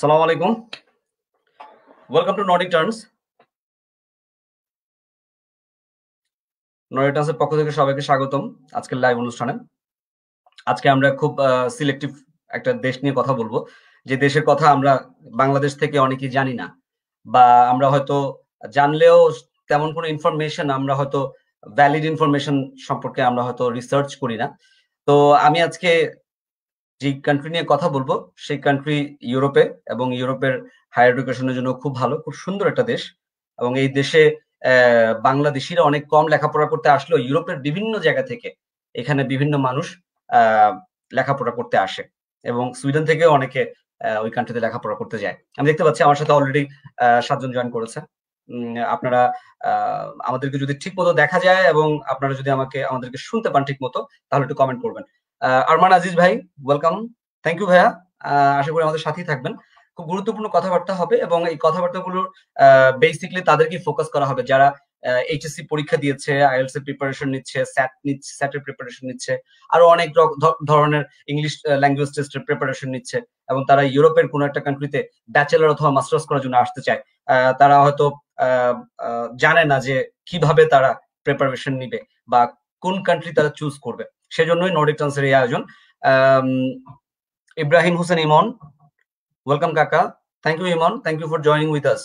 সালাম আলাইকুম। Welcome to Nordic Turns Nordic টার্নসের পক্ষ থেকে সবাইকে স্বাগতম আজকের লাইভ অনুষ্ঠানে। আজকে আমরা খুব সিলেক্টিভ একটা দেশ নিয়ে কথা বলব। যে দেশের কথা আমরা বাংলাদেশ থেকে অনেকেই জানি না। বা আমরা হয়তো জানলেও তেমন কোনো ইনফরমেশন আমরা হয়তো ভ্যালিড ইনফরমেশন সম্পর্কে আমরা হয়তো রিসার্চ করি না। তো আমি আজকে যে কান্ট্রি নিয়ে কথা বলব, সেই কান্ট্রি ইউরোপে এবং ইউরোপের হায়ার এডুকেশনের জন্য খুব ভালো, খুব সুন্দর একটা দেশ এবং এই দেশে বাংলাদেশিরা অনেক কম লেখাপড়া করতে আসলেও ইউরোপের বিভিন্ন জায়গা থেকে এখানে বিভিন্ন মানুষ লেখাপড়া করতে আসে এবং সুইডেন থেকে অনেকে ওই কান্ট্রিতে লেখাপড়া করতে যায়। আমি দেখতে পাচ্ছি আমার সাথে অলরেডি সাতজন জয়েন করেছে। আপনারা আমাদেরকে যদি ঠিক মতো দেখা যায় এবং আপনারা যদি আমাকে, আমাদেরকে শুনতে পান ঠিক মতো, তাহলে একটু কমেন্ট করবেন। আরমান আজিজ ভাই ওয়েলকাম থ্যাংক ইউ ভাইয়া। আশা করি আমাদের সাথেই থাকবেন। খুব গুরুত্বপূর্ণ কথাবার্তা হবে এবং এই কথাবার্তাগুলোর বেসিকলি তাদেরকে ফোকাস করা হবে। যারা এইচএসসি পরীক্ষা দিয়েছে আইএলস এর প্রিপারেশন নিচ্ছে স্যাট নিচ্ছে স্যাটের প্রিপারেশন নিচ্ছে, আরও অনেক ধরনের ইংলিশ ল্যাঙ্গুয়েজ টেস্টের প্রিপারেশন নিচ্ছে এবং তারা ইউরোপের কোনো একটা কান্ট্রিতে ব্যাচেলার অথবা মাস্টার্স করার জন্য আসতে চায়। তারা হয়তো জানে না যে কীভাবে তারা প্রিপারেশন নিবে বা কোন কান্ট্রি তারা চুজ করবে। সেজন্যই নর্ডিক ট্রান্সের এই আয়োজন। ইব্রাহিম হোসেন ইমন ওয়েলকাম কাকা। Thank you Emon. Thank you for joining with us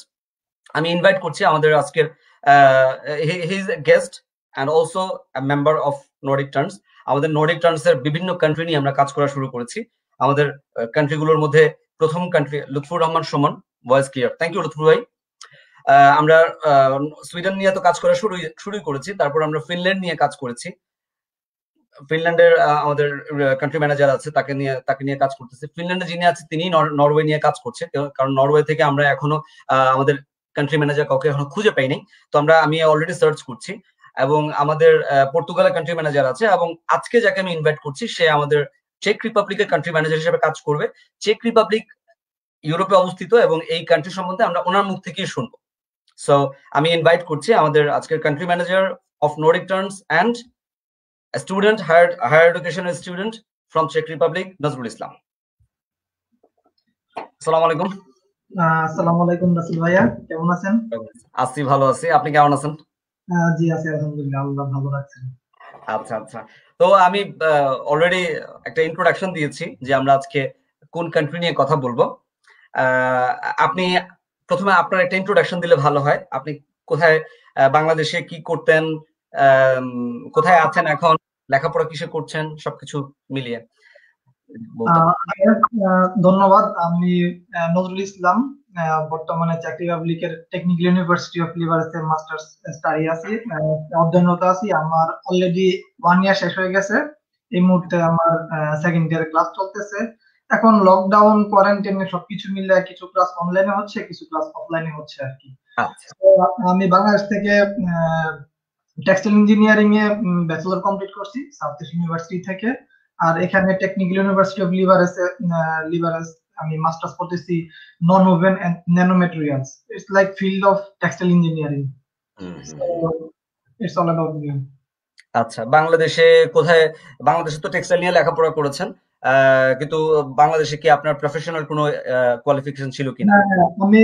আমি ইনভাইট করছি আমাদের আজকের his guest and also member of Nordic turns আমাদের নর্ডিক টার্নস এর বিভিন্ন কান্ট্রি নিয়ে আমরা কাজ করা শুরু করেছি। আমাদের কান্ট্রিগুলোর মধ্যে প্রথম country Lutfur Rahman Sumon voice clear thank you Lutfur ভাই। আমরা সুইডেন নিয়ে তো কাজ করা শুরু শুরু করেছি। তারপর আমরা ফিনল্যান্ড নিয়ে কাজ করেছি। ফিনল্যান্ডের আমাদের কান্ট্রি ম্যানেজার আছে, তাকে নিয়ে তাকে নিয়ে কাজ করতেছে। ফিনল্যান্ডে যিনি আছে তিনি নরওয়ে নিয়ে কাজ করছে। কারণ নরওয়ে থেকে আমরা এখনও আমাদের কান্ট্রি ম্যানেজার কাউকে এখনও খুঁজে পাইনি তো আমরা, আমি অলরেডি সার্চ করছি এবং আমাদের পর্তুগালের কান্ট্রি ম্যানেজার আছে এবং আজকে যাকে আমি ইনভাইট করছি, সে আমাদের চেক রিপাবলিকের কান্ট্রি ম্যানেজার হিসেবে কাজ করবে। চেক রিপাবলিক ইউরোপে অবস্থিত এবং এই কান্ট্রি সম্বন্ধে আমরা ওনার মুখ থেকেই শুনব। সো আমি ইনভাইট করছি আমাদের আজকের country manager of Nordic Turns and আসসালামু আলাইকুম আসসালামু আলাইকুম রাসুল ভাইয়া কেমন আছেন? আছি ভালো আছি। আপনি কেমন আছেন? জি আছি আলহামদুলিল্লাহ আল্লাহ ভালো রাখছেন। আচ্ছা আচ্ছা। তো আমি অলরেডি একটা ইন্ট্রোডাকশন দিয়েছি যে আমরা আজকে কোন কান্ট্রি নিয়ে কথা বলব। আপনি প্রথমে আপনার একটা ইন্ট্রোডাকশন দিলে ভালো হয়। আপনি কোথায় বাংলাদেশে কি করতেন কোথায় আছেন এখন? লেখাপড়া কিসে করছেন? সবকিছু মিলিয়ে ধন্যবাদ। আমি নজরুল ইসলাম বর্তমানে চাকরি পাবলিকের টেকনিক্যাল ইউনিভার্সিটি অফ লিভারেসে মাস্টার্স স্টাডি আছি অধ্যয়নরত আছি। আমার অলরেডি ওয়ান ইয়ার শেষ হয়ে গেছে। এই মুহূর্তে আমার সেকেন্ড ইয়ার ক্লাস চলতেছে। এখন লকডাউন কোয়ারেন্টাইন সবকিছু মিলে কিছু ক্লাস অনলাইনে হচ্ছে কিছু ক্লাস অফলাইনে হচ্ছে আর কি। আমি বাংলাদেশ থেকে টেক্সটাইল ইঞ্জিনিয়ারিং এ ব্যাচেলর কমপ্লিট করছি সাউথ ইস্ট ইউনিভার্সিটি থেকে। আর এখানে টেকনিক্যাল ইউনিভার্সিটি অফ লিভারেস লিভারেস আমি মাস্টার্স করতেছি non woven and nano materials it's like field of textile engineering it's all about আচ্ছা বাংলাদেশে কোথায় বাংলাদেশে তো টেক্সটাইল নিয়ে লেখাপড়া করেছেন। কিন্তু বাংলাদেশে কি আপনার প্রফেশনাল কোনো কোয়ালিফিকেশন ছিল কিনা? আমি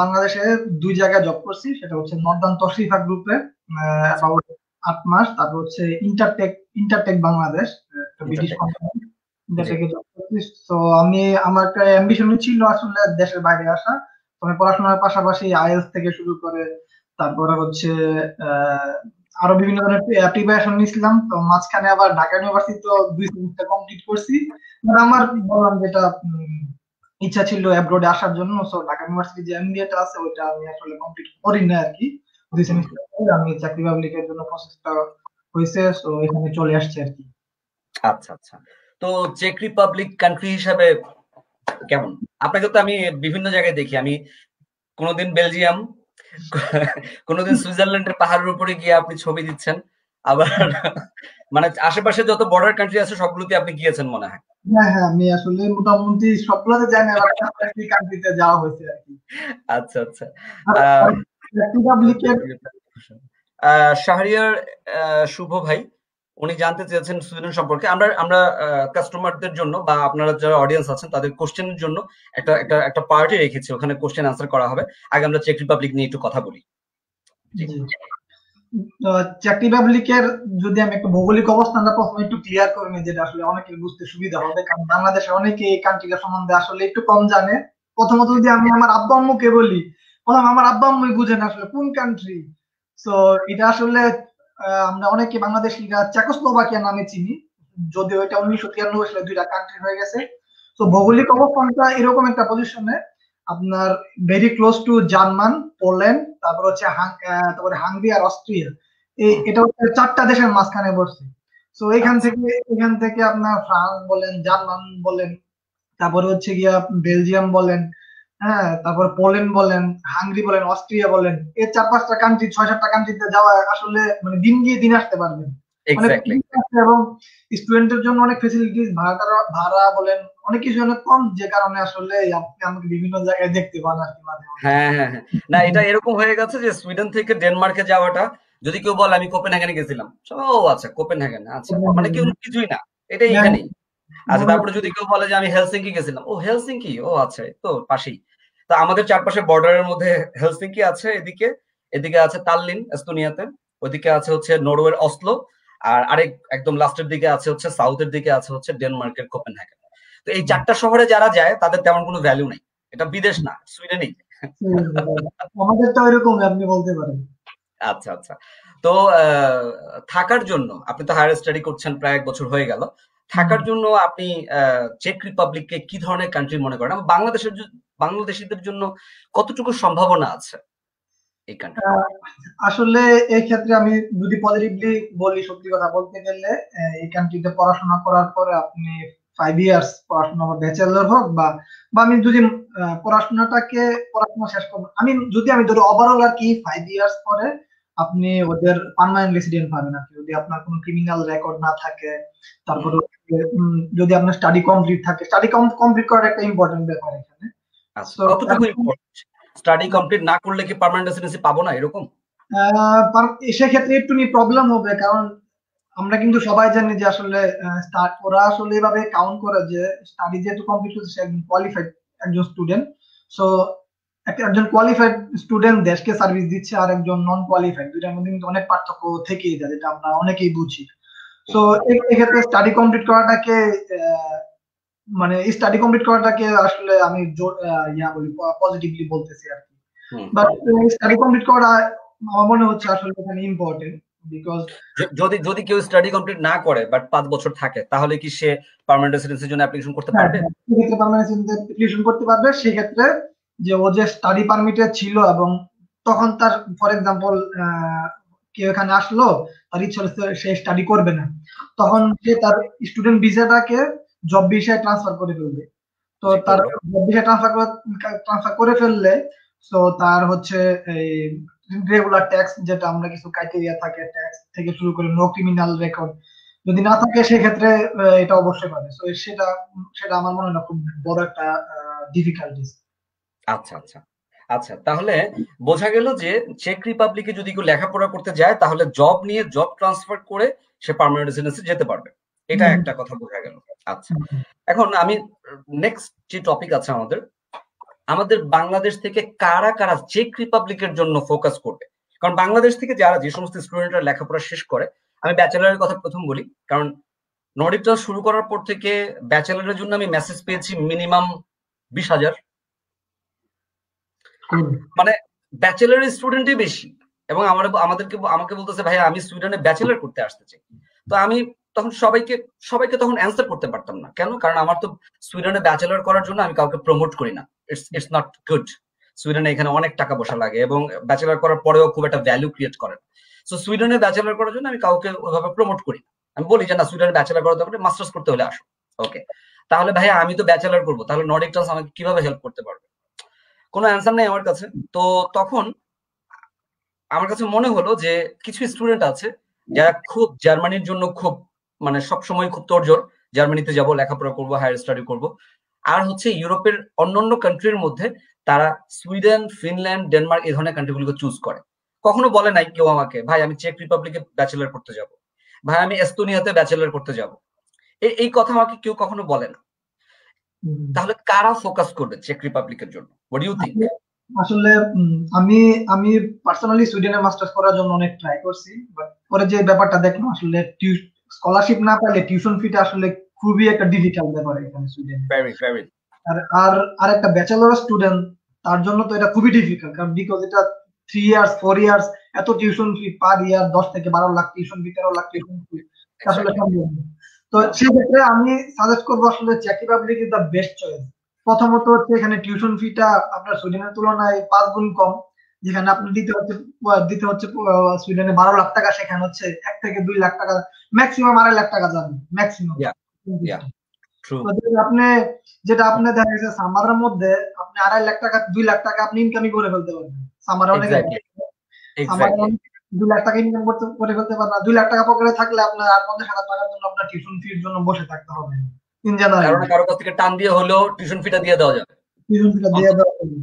বাংলাদেশে দুই জায়গায় জব করছি সেটা হচ্ছে নর্দার্ন তশরিফা গ্রুপে আট মাস তারপর হচ্ছে Intertek Intertek Bangladesh British company ইন্টারটেকে job করছি। তো আমি আমার একটা অ্যাম্বিশন ছিল আসলে দেশের বাইরে আসা। আমি পড়াশোনার পাশাপাশি আইএলস থেকে শুরু করে তারপরে হচ্ছে আরও বিভিন্ন ধরনের প্রিপারেশন তো মাঝখানে আবার ঢাকা ইউনিভার্সিটি তো দুই সেমিস্টার কমপ্লিট করছি। আমার বললাম যেটা ইচ্ছা ছিল অ্যাব্রোডে আসার জন্য সো ঢাকা ইউনিভার্সিটি যে আছে, ওইটা আমি আসলে কমপ্লিট করি না আর কি। দুই সেমিস্টার আমি চাকরি পাবলিকের জন্য প্রসেসটা হয়েছে সো এখানে চলে আসছে আর কি। আচ্ছা আচ্ছা। তো চেক রিপাবলিক কান্ট্রি হিসাবে কেমন? আপনাকে তো আমি বিভিন্ন জায়গায় দেখি। আমি কোনোদিন বেলজিয়াম কোনোদিন সুইজারল্যান্ডের পাহাড়ের উপরে গিয়ে আপনি ছবি দিচ্ছেন আবার মানে আশেপাশে যত বর্ডার কান্ট্রি আছে সবগুলোতে আপনি গিয়েছেন মনে হয়। হ্যাঁ হ্যাঁ আমি আসলে মোটামুটি সবগুলোতে যাই কান্ট্রিতে যাওয়া হয়েছে আর কি। আচ্ছা আচ্ছা। শাহরিয়ার শুভ ভাই উনি জানতে চেয়েছেন সুইডেন সম্পর্কে। আমরা আমরা কাস্টমারদের জন্য বা আপনারা যারা অডিয়েন্স আছেন, তাদের কোশ্চেনের জন্য একটা একটা একটা পার্টি রেখেছি। ওখানে কোশ্চেন আনসার করা হবে। আগে আমরা চেক রিপাবলিক নিয়ে একটু কথা বলি। চেক রিপাবলিকের যদি আমি একটু ভৌগোলিক অবস্থানটা প্রথমে একটু ক্লিয়ার করে নিই যেটা আসলে অনেকের বুঝতে সুবিধা হবে। কারণ বাংলাদেশে অনেকে এই কান্ট্রিটা সম্বন্ধে আসলে একটু কম জানে। প্রথমত যদি আমি আমার আব্বা আম্মুকে বলি প্রথম আমার আব্বা আম্মুই বুঝেন আসলে কোন কান্ট্রি তো এটা আসলে আমরা অনেকে বাংলাদেশিরা চেকোস্লোভাকিয়া নামে চিনি, যদিও এটা উনিশশো তিরানব্বই সালে দুইটা কান্ট্রি হয়ে গেছে। তো ভৌগোলিক অবস্থানটা এরকম একটা পজিশনে আপনার very close to German, Poland, তারপর হচ্ছে তারপরে হাঙ্গরি আর অস্ট্রিয়া। এই, এটা হচ্ছে চারটা দেশের মাঝখানে বসছে তো এখান থেকে এখান থেকে আপনার ফ্রান্স বলেন, জার্মান বলেন, তারপরে হচ্ছে গিয়া বেলজিয়াম বলেন হ্যাঁ তারপর পোল্যান্ড বলেন হাঙ্গরি বলেন অস্ট্রিয়া বলেন এই চার পাঁচটা কান্ট্রি ছয় সাতটা কান্ট্রিতে যাওয়া আসলে মানে দিন গিয়ে দিন আসতে পারবেন এবং স্টুডেন্টের জন্য অনেক ফেসিলিটিস ভাড়া ভাড়া বলেন অনেক কিছু অনেক কম যে কারণে আসলে আপনি আমাকে বিভিন্ন জায়গায় দেখতে পান আর কি হ্যাঁ হ্যাঁ হ্যাঁ। না এটা এরকম হয়ে গেছে যে সুইডেন থেকে ডেনমার্কে যাওয়াটা যদি কেউ বলে আমি কোপেনহেগেনে গেছিলাম ও আচ্ছা কোপেনহেগেন আচ্ছা। মানে কেউ কিছুই না এটা এখানেই। আচ্ছা তারপরে যদি কেউ বলে যে আমি হেলসিঙ্কি গেছিলাম ও হেলসিঙ্কি ও আচ্ছা তো পাশেই। তো আমাদের চারপাশে বর্ডারের মধ্যে হেলসিঙ্কি আছে এদিকে এদিকে আছে তাল্লিন এস্তোনিয়াতে ওইদিকে আছে হচ্ছে নরওয়ের অসলো আর আরেক একদম লাস্টের দিকে আছে হচ্ছে সাউথের দিকে আছে হচ্ছে ডেনমার্কের কোপেনহেগেন তো এই চারটা শহরে যারা যায় তাদের তেমন কোনো ভ্যালু নেই। এটা বিদেশ না সুইডেনই। আমাদের তো এরকম আপনি বলতে পারেন। আচ্ছা আচ্ছা। তো থাকার জন্য আপনি তো হায়ার স্টাডি করছেন প্রায় এক বছর হয়ে গেল। থাকার জন্য আপনি চেক রিপাবলিককে কি ধরনের কান্ট্রি মনে করেন? বাংলাদেশের বাংলাদেশিদের জন্য কতটুকু সম্ভাবনা আছে এই আসলে এই ক্ষেত্রে আমি যদি পজিটিভলি বলি, সত্যি কথা বলতে গেলে এই কান্ট্রিতে পড়াশোনা করার পরে আপনি ফাইভ ইয়ার্স পড়াশোনা বা ব্যাচেলর হোক বা বা আমি যদি পড়াশোনাটাকে, পড়াশোনা শেষ করব, আমি যদি, আমি ধরি ওভারঅল আর কি ফাইভ ইয়ার্স পরে আপনি ওদের পারমানেন্ট রেসিডেন্ট পাবেন আর যদি আপনার কোনো ক্রিমিনাল রেকর্ড না থাকে তারপর যদি আপনার স্টাডি কমপ্লিট থাকে স্টাডি কমপ্লিট করার একটা ইম্পর্টেন্ট ব্যাপার এখানে। স্টাডি কমপ্লিট না করলে কি পার্মানেন্ট রেসিডেন্সি পাবো না এরকম? সেক্ষেত্রে একটু প্রবলেম হবে কারণ আমরা কিন্তু সবাই জানি যে আসলে ওরা আসলে এভাবে কাউন্ট করে যে স্টাডি যেহেতু কমপ্লিট হচ্ছে সে একজন কোয়ালিফাইড একজন স্টুডেন্ট সো একজন কোয়ালিফাইড স্টুডেন্ট দেশকে সার্ভিস দিচ্ছে আর একজন নন কোয়ালিফাইড দুইটার মধ্যে কিন্তু অনেক পার্থক্য থেকেই যায় যেটা আমরা অনেকেই বুঝি। সো এক্ষেত্রে স্টাডি কমপ্লিট করাটাকে মানে স্টাডি কমপ্লিট করাটাকে আসলে আমি ইয়া বলি পজিটিভলি বলতেছি আর কি। বাট স্টাডি কমপ্লিট করা আমার মনে হচ্ছে আসলে এখানে ইম্পর্টেন্ট বিকজ যদি যদি কেউ স্টাডি কমপ্লিট না করে বাট পাঁচ বছর থাকে তাহলে কি সে পার্মানেন্ট রেসিডেন্সির জন্য অ্যাপ্লিকেশন করতে পারবে? সেক্ষেত্রে পার্মানেন্ট অ্যাপ্লিকেশন করতে পারবে সেক্ষেত্রে যে ও যে স্টাডি পারমিটে ছিল এবং তখন তার ফর এক্সাম্পল কেউ এখানে আসলো তার ইচ্ছা সে স্টাডি করবে না। তখন সে তার স্টুডেন্ট ভিসাটাকে জব ভিসায় ট্রান্সফার করে ফেলবে। তো তার জব ভিসা ট্রান্সফার করে ট্রান্সফার করে ফেললে তো তার হচ্ছে এই রেগুলার ট্যাক্স যেটা আমরা কিছু ক্রাইটেরিয়া থাকে ট্যাক্স থেকে শুরু করে নো ক্রিমিনাল রেকর্ড যদি না থাকে সেক্ষেত্রে এটা অবশ্যই পাবে। তো সেটা সেটা আমার মনে হয় না খুব বড় একটা ডিফিকাল্টিস আচ্ছা আচ্ছা। আচ্ছা তাহলে বোঝা গেল যে চেক রিপাবলিকে যদি কেউ লেখাপড়া করতে যায় তাহলে জব নিয়ে জব ট্রান্সফার করে সে পার্মানেন্ট রেসিডেন্সি যেতে পারবে। এটা একটা কথা বোঝা গেল। আচ্ছা। এখন আমি নেক্সট যে টপিক আছে আমাদের আমাদের বাংলাদেশ থেকে কারা কারা চেক রিপাবলিকের জন্য ফোকাস করবে? কারণ বাংলাদেশ থেকে যারা যে সমস্ত স্টুডেন্টরা লেখাপড়া শেষ করে আমি ব্যাচেলারের কথা প্রথম বলি কারণ নডিপটা শুরু করার পর থেকে ব্যাচেলারের জন্য আমি মেসেজ পেয়েছি মিনিমাম বিশ হাজার। মানে ব্যাচেলার স্টুডেন্টই বেশি এবং আমার আমাদেরকে আমাকে বলতেছে ভাই আমি সুইডেনে ব্যাচেলার করতে আসতে চাই। তো আমি তখন সবাইকে সবাইকে তখন অ্যান্সার করতে পারতাম না। কেন? কারণ আমার তো সুইডেনে ব্যাচেলার করার জন্য আমি কাউকে প্রমোট করি না। ইটস ইটস নট গুড সুইডেনে এখানে অনেক টাকা পয়সা লাগে এবং ব্যাচেলার করার পরেও খুব একটা ভ্যালু ক্রিয়েট করে না। সো সুইডেনে ব্যাচেলার করার জন্য আমি কাউকে ওইভাবে প্রমোট করি আমি বলি যে, না সুইডেনে ব্যাচেলার করার দরকার মাস্টার্স করতে হলে আসো। ওকে তাহলে ভাইয়া, আমি তো ব্যাচেলার করব। তাহলে নর্ডিক ট্রান্স আমাকে কীভাবে হেল্প করতে পারবে? কোনো অ্যান্সার নেই আমার কাছে। তো তখন আমার কাছে মনে হলো যে কিছু স্টুডেন্ট আছে যারা খুব জার্মানির জন্য খুব মানে সব সময় খুব তোরজোর জার্মানিতে যাব, লেখাপড়া করব হায়ার স্টাডি করব। আর হচ্ছে ইউরোপের অন্যান্য কান্ট্রির মধ্যে তারা সুইডেন, ফিনল্যান্ড, ডেনমার্ক এই ধরনের কান্ট্রিগুলোকে চুজ করে। কখনো বলে নাই কেউ আমাকে, ভাই, আমি চেক রিপাবলিকে ব্যাচেলার করতে যাব। ভাই, আমি এস্তোনিয়াতে ব্যাচেলর করতে যাব। এই কথা আমাকে কেউ কখনো বলে না। তাহলে কারা ফোকাস করবে চেক রিপাবলিকের জন্য? হোয়াট ইউ থিঙ্ক আসলে আমি আমি পার্সোনালি সুইডেনে মাস্টার্স করার জন্য অনেক ট্রাই করছি বাট পরে যে ব্যাপারটা দেখলাম আসলে স্কলারশিপ না পাইলে টিউশন ফিটা আসলে খুবই একটা ডিফিকাল্ট ব্যাপার এখানে সুইডেনে। ভেরি ভেরি আর আর আর একটা ব্যাচেলর স্টুডেন্ট তার জন্য তো এটা খুবই ডিফিকাল্ট কারণ বিকজ এটা থ্রি ইয়ার্স ফোর ইয়ার্স এত টিউশন ফি পার ইয়ার দশ থেকে বারো লাখ টিউশন ফি তেরো লাখ টিউশন ফি আসলে সম্ভব তো সেই ক্ষেত্রে আমি সাজেস্ট করব আসলে check Republic is the best choice প্রথমত হচ্ছে এখানে টিউশন ফিটা আপনার সুইডেনের তুলনায় পাঁচ গুণ কম যেখানে আপনি দিতে হচ্ছে দিতে হচ্ছে সুইডেনে বারো লাখ টাকা সেখানে হচ্ছে এক থেকে দুই লাখ টাকা ম্যাক্সিমাম আড়াই লাখ টাকা যাবে ম্যাক্সিমাম আপনি যেটা আপনি দেখা গেছে সামারের মধ্যে আপনি আড়াই লাখ টাকা দুই লাখ টাকা আপনি ইনকামই করে ফেলতে পারবেন। সামারে অনেক দুই লাখ টাকা ইনকাম করতে করে ফেলতে পারবেন দুই লাখ টাকা পকেটে থাকলে আপনার আর পঞ্চাশ হাজার টাকার জন্য আপনার টিউশন ফির জন্য বসে থাকতে হবে। ইন জেনারেল কারও কাছ থেকে টান দিয়ে হলেও টিউশন ফিটা দিয়ে দেওয়া যাবে। টিউশন ফিটা দিয়ে দেওয়া যাবে।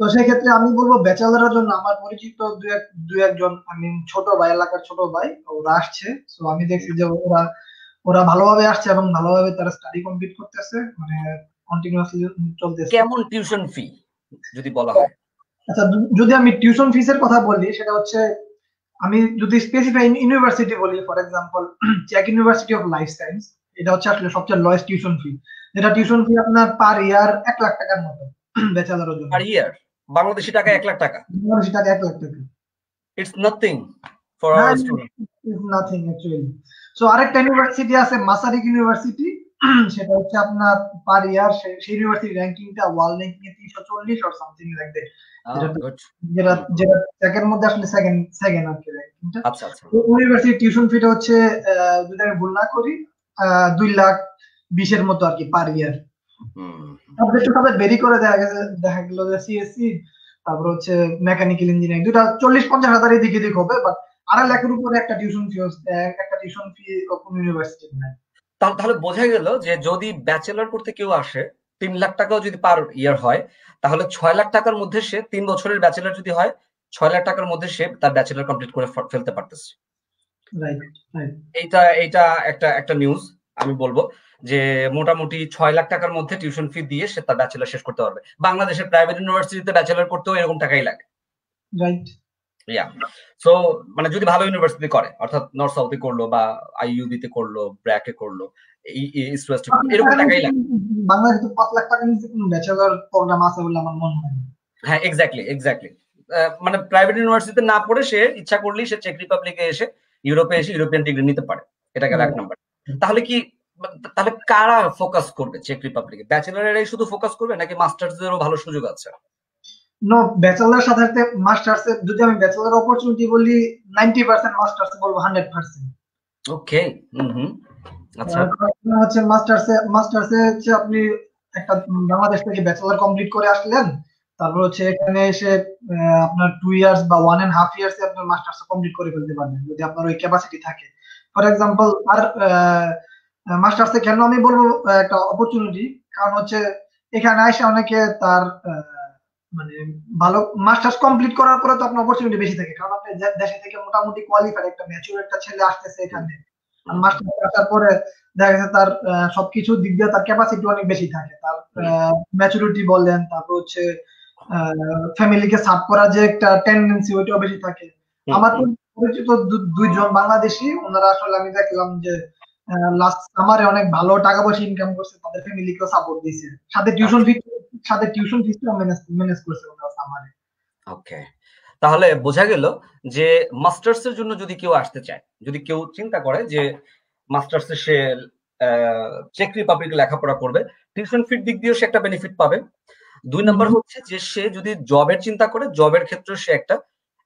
তো সেক্ষেত্রে আমি বলব ব্যাচেলারের জন্য আমার পরিচিত দু এক দু একজন আমি ছোট ভাই এলাকার ছোট ভাই ওরা আসছে। তো আমি দেখছি যে ওরা ওরা ভালোভাবে আসছে এবং ভালোভাবে তারা স্টাডি কমপ্লিট করতেছে। মানে কন্টিনিউয়াসলি চলতেছে। কেমন টিউশন ফি যদি বলা হয়? আচ্ছা যদি আমি টিউশন ফিসের কথা বলি সেটা হচ্ছে আমি যদি স্পেসিফাই ইউনিভার্সিটি বলি ফর এক্সাম্পল চেক ইউনিভার্সিটি অফ লাইফ সায়েন্স এটা হচ্ছে আসলে সবচেয়ে লয়েস্ট টিউশন ফি যেটা টিউশন ফি আপনার পার ইয়ার এক লাখ টাকার মতো ব্যাচেলারের জন্য। পার ইয়ার বাংলাদেশি টাকা এক লাখ টাকা? বাংলাদেশি টাকা এক লাখ টাকা। It's nothing for our student it's nothing actually so আরেকটা ইউনিভার্সিটি আছে মাসারিক ইউনিভার্সিটি সেটা হচ্ছে আপনার পার ইয়ার সেই ইউনিভার্সিটি র্যাঙ্কিংটা ওয়ার্ল্ড র্যাঙ্কিং এ 340 অর সামথিং লাইক দ্যাট যেটা যেটা সেকেন্ড মধ্যে আসলে সেকেন্ড সেকেন্ড আর কি র্যাঙ্কিংটা আচ্ছা আচ্ছা। ইউনিভার্সিটি টিউশন ফিটা হচ্ছে যদি আমি ভুল না করি দুই লাখ বিশের মতো আর কি পার ইয়ার সাবজেক্ট সাবজেক্ট বেরি করে দেখা গেছে দেখা গেল যে সিএসসি তারপর হচ্ছে মেকানিক্যাল ইঞ্জিনিয়ারিং দুটা চল্লিশ পঞ্চাশ হাজার এদিকে দিক হবে বাট আড়াই লাখের উপরে একটা টিউশন ফি একটা টিউশন ফি কোন ইউনিভার্সিটি নেয় তাহলে বোঝা গেল যে যদি ব্যাচেলর করতে কেউ আসে তিন লাখ টাকাও যদি পার ইয়ার হয় তাহলে ছয় লাখ টাকার মধ্যে সে তিন বছরের ব্যাচেলর যদি হয় ছয় লাখ টাকার মধ্যে সে তার ব্যাচেলার কমপ্লিট করে ফেলতে পারতেছে। এইটা এইটা একটা একটা নিউজ আমি বলব যে মোটামুটি ছয় লাখ টাকার মধ্যে টিউশন ফি দিয়ে সে তার ব্যাচেলার শেষ করতে পারবে। বাংলাদেশের প্রাইভেট ইউনিভার্সিটিতে ব্যাচেলর করতেও এরকম টাকাই লাগে। রাইট ইয়া সো মানে যদি ভালো ইউনিভার্সিটি করে অর্থাৎ নর্থ সাউথে করল বা আইইউবি তে করল ব্র্যাকে করল ইস্ট ওয়েস্ট এরকম টাকাই লাগে। বাংলাদেশে পাঁচ লাখ টাকা নিচে কোনো ব্যাচেলর প্রোগ্রাম আছে বলে আমার মনে হয় হ্যাঁ এক্স্যাক্টলি এক্স্যাক্টলি মানে প্রাইভেট ইউনিভার্সিটিতে না পড়ে সে ইচ্ছা করলেই সে চেক রিপাবলিকে এসে ইউরোপে এসে ইউরোপিয়ান ডিগ্রি নিতে পারে। এটা গেল এক নম্বর তাহলে কি তাহলে কারা ফোকাস করবে চেক রিপাবলিকে ব্যাচেলারেরাই শুধু ফোকাস করবে নাকি মাস্টার্সদেরও ভালো সুযোগ আছে? নো ব্যাচেলার মাস্টার্স যদি আমি ব্যাচেলার অপরচুনিটি বলি 90% মাস্টার্স বলব 100% ওকে হুম আচ্ছা। হচ্ছে মাস্টার্স মাস্টার্স হচ্ছে আপনি একটা বাংলাদেশ থেকে ব্যাচেলার কমপ্লিট করে আসলেন তারপর হচ্ছে এখানে এসে আপনার টু ইয়ার্স বা ওয়ান এন্ড হাফ ইয়ার্স আপনার মাস্টার্স কমপ্লিট করে ফেলতে পারবেন যদি আপনার ওই ক্যাপাসিটি থাকে। ফর এক্সাম্পল আর মাস্টার্সে কেন আমি বলব একটা অপরচুনিটি কারণ হচ্ছে এখানে এসে অনেকে তার মানে ভালো মাস্টার্স কমপ্লিট করার পরে তো আপনার অপরচুনিটি বেশি থাকে। কারণ আপনি দেশে থেকে মোটামুটি কোয়ালিফাইড একটা ম্যাচিউর একটা ছেলে আসতেছে এখানে। মাস্টার্স আসার পরে দেখা গেছে তার সবকিছু দিক দিয়ে তার ক্যাপাসিটি অনেক বেশি থাকে। তার ম্যাচুরিটি বলেন তারপর হচ্ছে ফ্যামিলিকে করার যে একটা টেন্ডেন্সি ওইটাও বেশি থাকে। আমার পরিচিত দুইজন বাংলাদেশি ওনারা আসলে আমি দেখলাম যে লাস্ট সামারে অনেক ভালো টাকা পয়সা ইনকাম করছে তাদের ফ্যামিলিকেও সাপোর্ট দিয়েছে। সাথে টিউশন ফি সাথে টিউশন ফিসটাও ম্যানেজ ম্যানেজ করছে ওনারা সামারে ওকে তাহলে বোঝা গেল যে মাস্টার্স এর জন্য যদি কেউ আসতে চায় যদি কেউ চিন্তা করে যে মাস্টার্স এ সে চেক রিপাবলিকে লেখাপড়া করবে টিউশন ফির দিক দিয়েও সে একটা বেনিফিট পাবে। দুই নম্বর হচ্ছে যে সে যদি জবের চিন্তা করে জবের ক্ষেত্রে সে একটা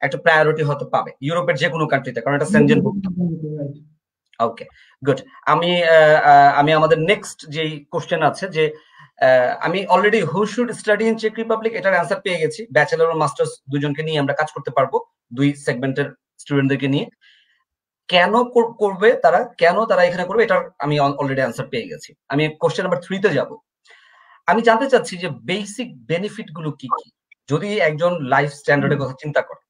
একটা প্রায়োরিটি হয়তো পাবে ইউরোপের যে কোনো কান্ট্রিতে কারণ এটা সেনজেন ওকে গুড আমি আমি আমাদের নেক্সট যে কোশ্চেন আছে যে আমি already who should study in check Republic এটার অ্যান্সার পেয়ে গেছি। ব্যাচেলর ও মাস্টার্স দুজনকে নিয়ে আমরা কাজ করতে পারব, দুই সেগমেন্টের স্টুডেন্টদেরকে নিয়ে। কেন করবে তারা, কেন তারা এখানে করবে, এটার আমি অলরেডি অ্যান্সার পেয়ে গেছি। আমি কোশ্চেন নাম্বার থ্রিতে যাব। আমি জানতে চাচ্ছি যে বেসিক বেনিফিটগুলো কি কি? যদি একজন লাইফ স্ট্যান্ডার্ডের কথা চিন্তা করে,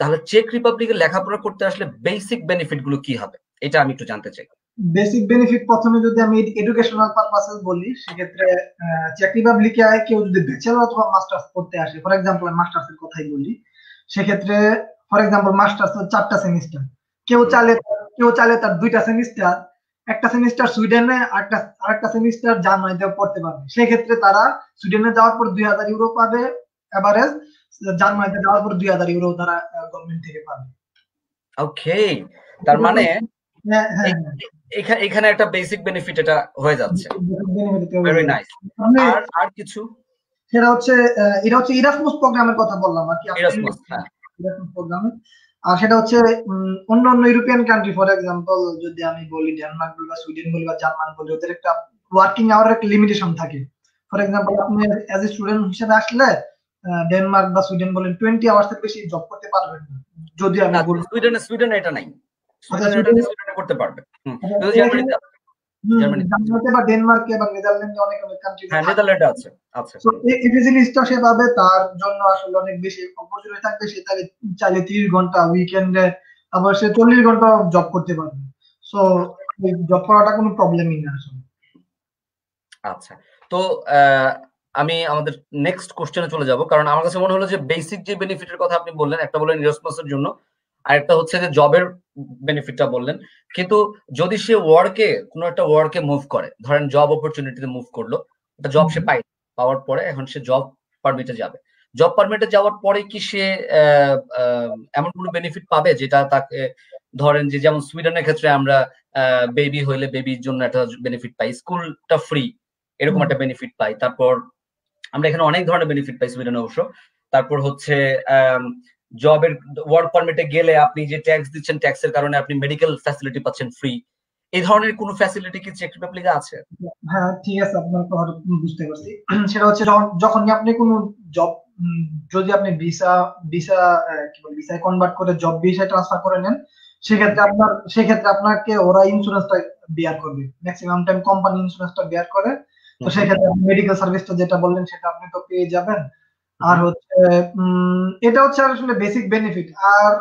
তাহলে চেক রিপাবলিকে লেখাপড়া করতে আসলে বেসিক বেনিফিটগুলো কি হবে? এটা আমি একটু জানতে চাই। বেসিক বেনিফিট প্রথমে যদি আমি এডুকেশনাল পারপাসে বলি সেক্ষেত্রে চাকরি চেক রিপাবলিকে কেউ যদি ব্যাচেলর অথবা মাস্টার্স করতে আসে ফর এক্সাম্পল মাস্টার্স এর কথাই বলি সেক্ষেত্রে ফর এক্সাম্পল মাস্টার্স চারটা সেমিস্টার কেউ চালে কেউ চালে তার দুইটা সেমিস্টার একটা সেমিস্টার সুইডেনে আরেকটা আরেকটা সেমিস্টার জার্মানিতে পড়তে পারবে। সেক্ষেত্রে তারা সুইডেনে যাওয়ার পর দুই হাজার ইউরো পাবে এভারেজ জার্মানিতে যাওয়ার পর দুই হাজার ইউরো তারা গভর্নমেন্ট থেকে পাবে। ওকে তার মানে হ্যাঁ হ্যাঁ। এখানে এখানে একটা বেসিক বেনিফিট এটা হয়ে যাচ্ছে। ভেরি নাইস আর আর কিছু? সেটা হচ্ছে এটা হচ্ছে ইরাসমুস প্রোগ্রামের কথা বললাম আর কি। ইরাসমুস হ্যাঁ। ইরাসমুস প্রোগ্রামে আর সেটা হচ্ছে অন্য অন্য ইউরোপিয়ান কান্ট্রি ফর এক্সাম্পল যদি আমি বলি ডেনমার্ক বলি বা সুইডেন বলি বা জার্মান বলি ওদের একটা ওয়ার্কিং আওয়ার একটা লিমিটেশন থাকে। ফর এক্সাম্পল আপনি অ্যাজ এ স্টুডেন্ট হিসেবে আসলে ডেনমার্ক বা সুইডেন বলেন টোয়েন্টি আওয়ার্স এর বেশি জব করতে পারবেন না। যদি আমি বলি সুইডেনে সুইডেনে এটা নাই। সুইডেনে করতে পারবে। জার্মানিতে বা ডেনমার্কে বা নেদারল্যান্ডে অনেক অনেক কান্ট্রি হ্যাঁ নেদারল্যান্ডে আছে আচ্ছা এই ফেসিলিটিসটা সে পাবে তার জন্য আসলে অনেক বেশি অপরচুনিটি থাকবে। সে তাহলে চাইলে তিরিশ ঘণ্টা উইকেন্ডে আবার সে চল্লিশ ঘণ্টা জব করতে পারবে। সো জব করাটা কোনো প্রবলেমই না আসলে। আচ্ছা। তো আমি আমাদের নেক্সট কোশ্চেনে চলে যাব। কারণ আমার কাছে মনে হলো যে বেসিক যে বেনিফিটের কথা আপনি বললেন একটা বললেন ইরসমাসের জন্য। আর একটা হচ্ছে যে জবের বেনিফিটটা বললেন। কিন্তু যদি সে ওয়ার্কে কোনো একটা ওয়ার্কে মুভ করে ধরেন জব অপরচুনিটিতে মুভ করল একটা জব সে পাই পাওয়ার পরে এখন সে জব পারমিটে যাবে। জব পারমিটে যাওয়ার পরে কি সে এমন কোনো বেনিফিট পাবে যেটা তাকে ধরেন যে যেমন সুইডেনের ক্ষেত্রে আমরা বেবি হইলে বেবির জন্য একটা বেনিফিট পাই স্কুলটা ফ্রি এরকম একটা বেনিফিট পাই। তারপর আমরা এখানে অনেক ধরনের বেনিফিট পাই সুইডেনে অবশ্য। তারপর হচ্ছে জবের ওয়ার্ক পারমিটে গেলে আপনি যে ট্যাক্স দিচ্ছেন ট্যাক্সের কারণে আপনি মেডিকেল ফ্যাসিলিটি পাচ্ছেন ফ্রি এই ধরনের কোনো ফ্যাসিলিটি কি চেক রিপাবলিকে আছে? হ্যাঁ ঠিক আছে আপনার কথা বুঝতে পারছি। সেটা হচ্ছে যখন আপনি কোনো জব যদি আপনি ভিসা ভিসা কি বলে ভিসা কনভার্ট করে জব ভিসায় ট্রান্সফার করে নেন সেক্ষেত্রে আপনার সেক্ষেত্রে আপনাকে ওরা ইন্স্যুরেন্সটা বিয়ার করবে। ম্যাক্সিমাম টাইম কোম্পানি ইন্স্যুরেন্সটা বিয়ার করে। তো সেক্ষেত্রে মেডিকেল সার্ভিসটা যেটা বললেন সেটা আপনি তো পেয়ে যাবেন। আর হচ্ছে এটা হচ্ছে আসলে বেসিক বেনিফিট আর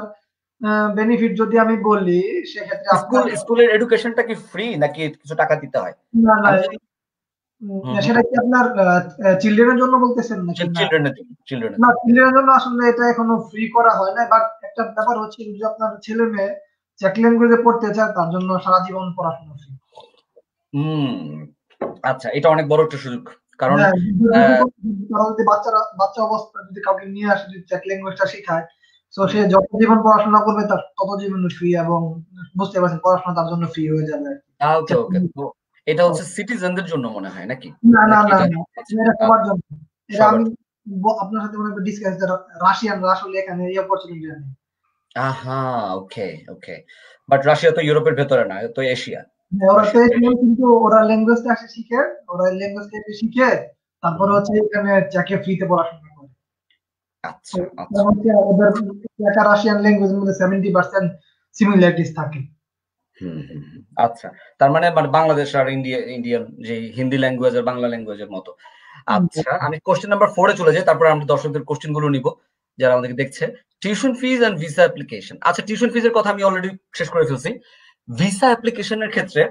বেনিফিট যদি আমি বলি সেক্ষেত্রে স্কুল স্কুলের এডুকেশনটা কি ফ্রি নাকি কিছু টাকা দিতে হয়? না না সেটা কি আপনার চিলড্রেনের জন্য বলতেছেন না। চিলড্রেনের চিলড্রেনের না চিলড্রেনের জন্য আসলে এটা এখনও ফ্রি করা হয় না বাট একটা ব্যাপার হচ্ছে যে আপনার ছেলে মেয়ে চেক ল্যাঙ্গুয়েজে পড়তে চায় তার জন্য সারা জীবন পড়াশোনা ফ্রি হুম আচ্ছা এটা অনেক বড় একটা সুযোগ। কারণ বাচ্চারা বাচ্চা অবস্থা যদি কাউকে নিয়ে আসে যদি চেক ল্যাঙ্গুয়েজটা শেখায় তো সে যত জীবন পড়াশোনা করবে তার তত জীবন ফ্রি এবং বুঝতে পারছেন পড়াশোনা তার জন্য ফ্রি হয়ে যাবে ওকে ওকে এটা হচ্ছে সিটিজেনদের জন্য মনে হয় নাকি? না না না এটা সবার জন্য। এটা আমি আপনার সাথে মনে ডিসকাস রাশিয়ান আসলে এখানে এই অপরচুনিটি নেই আহা ওকে ওকে। বাট রাশিয়া তো ইউরোপের ভেতরে না তো এশিয়া ওরা তো কিন্তু ওরা ল্যাঙ্গুয়েজটা আসে শিখে ওরা ল্যাঙ্গুয়েজটা শিখে তারপরে হচ্ছে এখানে চাকে ফ্রিতে পড়াশোনা করে। আচ্ছা হচ্ছে ওদের একটা রাশিয়ান ল্যাঙ্গুয়েজের মধ্যে সেভেন্টি পার্সেন্ট সিমিলারিটিস থাকে। আচ্ছা তার মানে মানে বাংলাদেশ আর ইন্ডিয়া ইন্ডিয়ান যে হিন্দি ল্যাঙ্গুয়েজ আর বাংলা ল্যাঙ্গুয়েজের মতো। আচ্ছা আমি কোশ্চেন নাম্বার ফোরে চলে যাই তারপরে আমরা দর্শকদের কোশ্চেনগুলো নিব যারা আমাদেরকে দেখছে। Tuition fees and visa application আচ্ছা টিউশন ফিজের কথা আমি অলরেডি শেষ করে ফেলছি। ভিসা অ্যাপ্লিকেশনের ক্ষেত্রে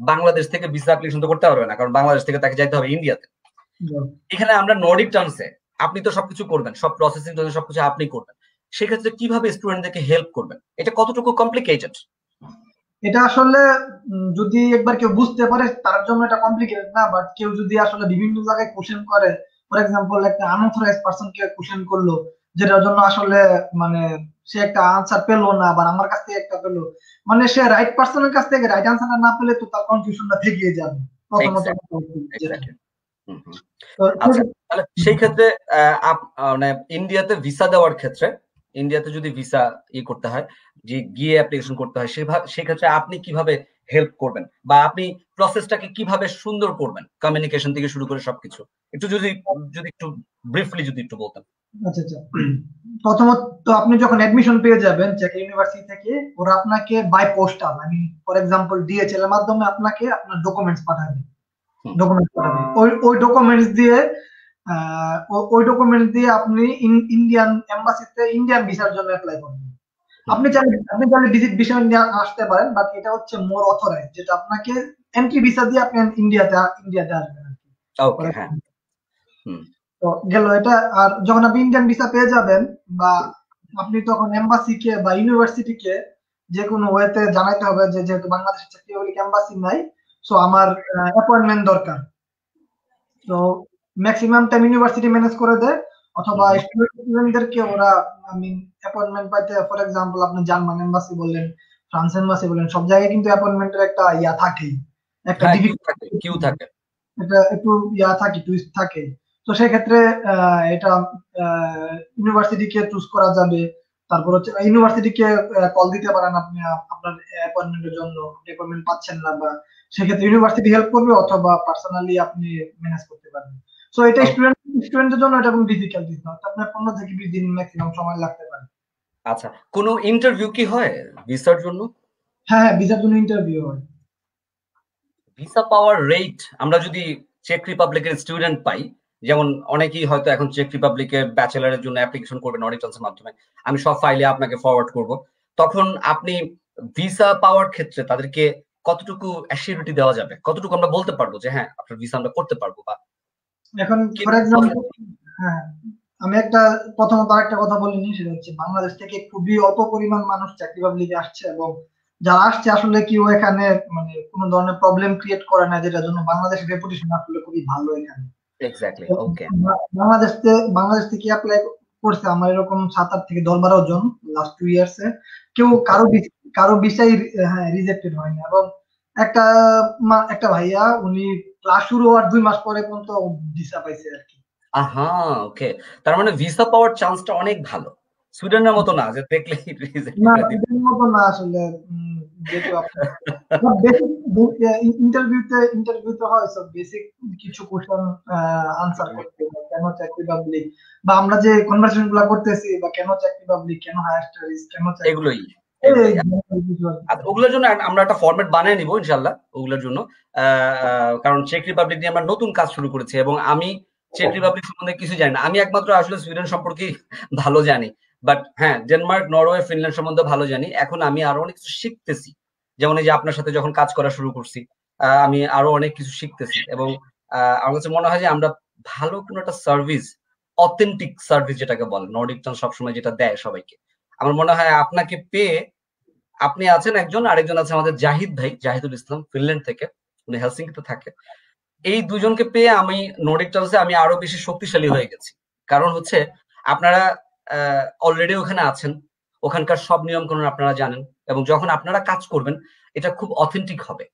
বাংলাদেশ থেকে ভিসা অ্যাপ্লিকেশন তো করতে পারবে না কারণ বাংলাদেশ থেকে তাকে যাইতে হবে ইন্ডিয়াতে এখানে আমরা নর্ডিক টার্মসে আপনি তো সবকিছু করবেন সব প্রসেসিং সবকিছু আপনি করবেন। সেক্ষেত্রে কীভাবে স্টুডেন্টদেরকে হেল্প করবেন? এটা কতটুকু কমপ্লিকেটেড এটা আসলে যদি একবার কেউ বুঝতে পারে তার জন্য এটা কমপ্লিকেটেড না বাট কেউ যদি আসলে বিভিন্ন জায়গায় কোশ্চেন করে ফর এক্সাম্পল একটা আনঅথরাইজ পারসন কে কোশ্চেন করল যেটার জন্য আসলে মানে সে একটা আনসার পেল না বা আমার কাছ থেকে একটা পেল। মানে সে রাইট পার্সনের কাছ থেকে রাইট আনসারটা না পেলে তো তার কনফিউশনটা থেকেই যাবে। প্রথমত আচ্ছা সেই ক্ষেত্রে মানে ইন্ডিয়াতে ভিসা দেওয়ার ক্ষেত্রে ইন্ডিয়াতে যদি ভিসা ই করতে হয় যে গিয়ে অ্যাপ্লিকেশন করতে হয় সেক্ষেত্রে আপনি কীভাবে হেল্প করবেন? বা আপনি প্রসেসটাকে কীভাবে সুন্দর করবেন? কমিউনিকেশন থেকে শুরু করে সবকিছু। একটু যদি যদি একটু ব্রিফলি যদি একটু বলতেন। আচ্ছা আচ্ছা। প্রথমত আপনি যখন অ্যাডমিশন পেয়ে যাবেন চেক ইউনিভার্সিটি থেকে ওরা আপনাকে বাই পোস্টাল আমি ফর এক্সাম্পল ডিএচএল এর মাধ্যমে আপনাকে আপনার ডকুমেন্টস পাঠাবে। ডকুমেন্টস পাঠাবে। ওই ওই ডকুমেন্টস দিয়ে ওই ডকুমেন্ট দিয়ে আপনি ইন্ডিয়ান এম্বাসিতে ইন্ডিয়ান ভিসার জন্য অ্যাপ্লাই করবেন। আপনি চাইলে আপনি চাইলে ভিজিট ভিসা নিয়ে আসতে পারেন বাট এটা হচ্ছে মোর অথরাইজ যেটা আপনাকে এন্ট্রি ভিসা দিয়ে আপনি ইন্ডিয়াতে ইন্ডিয়াতে আসবেন আর কি। হ্যাঁ। তো গেল এটা। আর যখন আপনি ইন্ডিয়ান ভিসা পেয়ে যাবেন বা আপনি তখন এম্বাসিকে বা ইউনিভার্সিটিকে যে কোনো ওয়েতে জানাইতে হবে যে যেহেতু বাংলাদেশের চাকরি হলে এম্বাসি নাই সো আমার অ্যাপয়েন্টমেন্ট দরকার। তো ম্যাক্সিমাম টাইম ইউনিভার্সিটি ম্যানেজ করে দেয় অথবা স্টুডেন্টদেরকে ওরা আমি অ্যাপয়েন্টমেন্ট পাইতে ফর এক্সাম্পল আপনি জার্মান এম্বাসি বললেন ফ্রান্স এম্বাসি বললেন সব জায়গায় কিন্তু অ্যাপয়েন্টমেন্টের একটা ইয়া থাকেই। একটা কিউ হ্যাঁ, থাকে। এটা একটু ইয়া থাকে টুইস্ট থাকে। তো সেক্ষেত্রে এটা ইউনিভার্সিটিকে চুজ করা যাবে। তারপর হচ্ছে ইউনিভার্সিটিকে কল দিতে পারেন আপনি আপনার অ্যাপয়েন্টমেন্টের জন্য। অ্যাপয়েন্টমেন্ট পাচ্ছেন না বা সেক্ষেত্রে ইউনিভার্সিটি হেল্প করবে অথবা পার্সোনালি আপনি ম্যানেজ করতে পারবেন। সো এটা স্টুডেন্ট স্টুডেন্টের জন্য এটা কোনো ডিফিকাল্ট না। আপনার পনেরো থেকে বিশ দিন ম্যাক্সিমাম সময় লাগতে পারে। আচ্ছা কোনো ইন্টারভিউ কি হয় ভিসার জন্য? হ্যাঁ হ্যাঁ ভিসার জন্য ইন্টারভিউ হয়। ভিসা পাওয়ার রেট আমরা যদি চেক রিপাবলিকের স্টুডেন্ট পাই যেমন অনেকেই হয়তো এখন চেক রিপাবলিকের ব্যাচেলারের জন্য অ্যাপ্লিকেশন করবেন অডিটন্সের মাধ্যমে। আমি সব ফাইলে আপনাকে ফরওয়ার্ড করব। তখন আপনি ভিসা পাওয়ার ক্ষেত্রে তাদেরকে কতটুকু অ্যাসিউরিটি দেওয়া যাবে? কতটুকু আমরা বলতে পারব যে হ্যাঁ আপনার ভিসা আমরা করতে পারব বা এখন হ্যাঁ আমি একটা প্রথমত একটা কথা বলিনি সেটা হচ্ছে বাংলাদেশ থেকে খুবই অল্প পরিমাণ মানুষ চাকরি পাবলিকে আসছে এবং যারা আসছে আসলে কেউ এখানে মানে কোন ধরনের প্রবলেম ক্রিয়েট করে না যেটার জন্য বাংলাদেশের রেপুটেশন আসলে খুবই ভালো এখানে। এক্স্যাক্টলি ওকে বাংলাদেশ বাংলাদেশ থেকে অ্যাপ্লাই করছে? আমার এরকম সাত আট থেকে দশ বারো জন লাস্ট টু ইয়ার্স এ। কেউ কারও কারও বিষয় হ্যাঁ রিজেক্টেড হয়নি। এবং একটা একটা ভাইয়া উনি ক্লাস শুরু হওয়ার দুই মাস পরে পর্যন্ত ভিসা পাইছে আর কি। আহা ওকে তার মানে ভিসা পাওয়ার চান্সটা অনেক ভালো। সুইডেনের মতো না যে দেখলেই না সুইডেনের মতো না আসলে যেহেতু ইন্টারভিউতে ইন্টারভিউতে হয় সব বেসিক কিছু কোশ্চেন আনসার করতে কেন চাকরি পাবলিক বা আমরা যে কনভারসেশনগুলো করতেছি বা কেন চাকরি পাবলিক কেন হায়ার স্টাডিজ কেন এগুলোই। ওগুলোর জন্য আমরা একটা ফরম্যাট বানিয়ে নিব ইনশাল্লাহ ওগুলোর জন্য। কারণ চেক রিপাবলিক নিয়ে আমরা নতুন কাজ শুরু করেছি এবং আমি চেক রিপাবলিক সম্বন্ধে কিছু জানি না। আমি একমাত্র আসলে সুইডেন সম্পর্কে ভালো জানি। বাট হ্যাঁ ডেনমার্ক নরওয়ে ফিনল্যান্ড সম্বন্ধে ভালো জানি। এখন আমি আরও অনেক কিছু শিখতেছি। যেমন এই যে আপনার সাথে যখন কাজ করা শুরু করছি আমি আরও অনেক কিছু শিখতেছি এবং আমার কাছে মনে হয় যে আমরা ভালো কোনো একটা সার্ভিস অথেন্টিক সার্ভিস যেটাকে বলে নর্ডিক টান সবসময় যেটা দেয় সবাইকে। আমার মনে হয় আপনাকে পেয়ে আপনি আছেন একজন, আরেকজন আছে আমাদের জাহিদ ভাই, জাহিদুল ইসলাম ফিনল্যান্ড থেকে। উনি হেলসিংকিতে থাকে। এই দুজনকে পেয়ে আমি নর্ডিক টনসে আমি আরও বেশি শক্তিশালী হয়ে গেছি। কারণ হচ্ছে আপনারা অলরেডি ওখানে আছেন। ওখানকার সব নিয়ম কানুন আপনারা জানেন এবং যখন আপনারা কাজ করবেন এটা খুব অথেন্টিক হবে।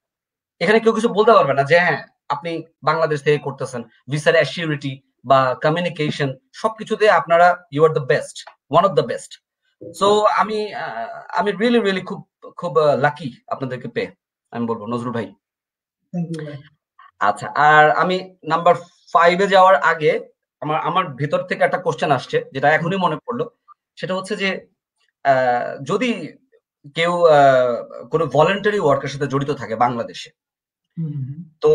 এখানে কেউ কিছু বলতে পারবে না যে হ্যাঁ আপনি বাংলাদেশ থেকে করতেছেন। ভিসার অ্যাসিউরিটি বা কমিউনিকেশন সবকিছুতে আপনারা you are the best one of the best so আমি আমি রিয়েলি রিয়েলি খুব খুব লাকি আপনাদেরকে পেয়ে। আমি বলব নজরুল ভাই। আচ্ছা আর আমি নাম্বার ফাইভে যাওয়ার আগে আমার আমার ভিতর থেকে একটা কোশ্চেন আসছে যেটা এখনই মনে পড়ল। সেটা হচ্ছে যে যদি কেউ কোনো ভলেন্টারি ওয়ার্কের সাথে জড়িত থাকে বাংলাদেশে তো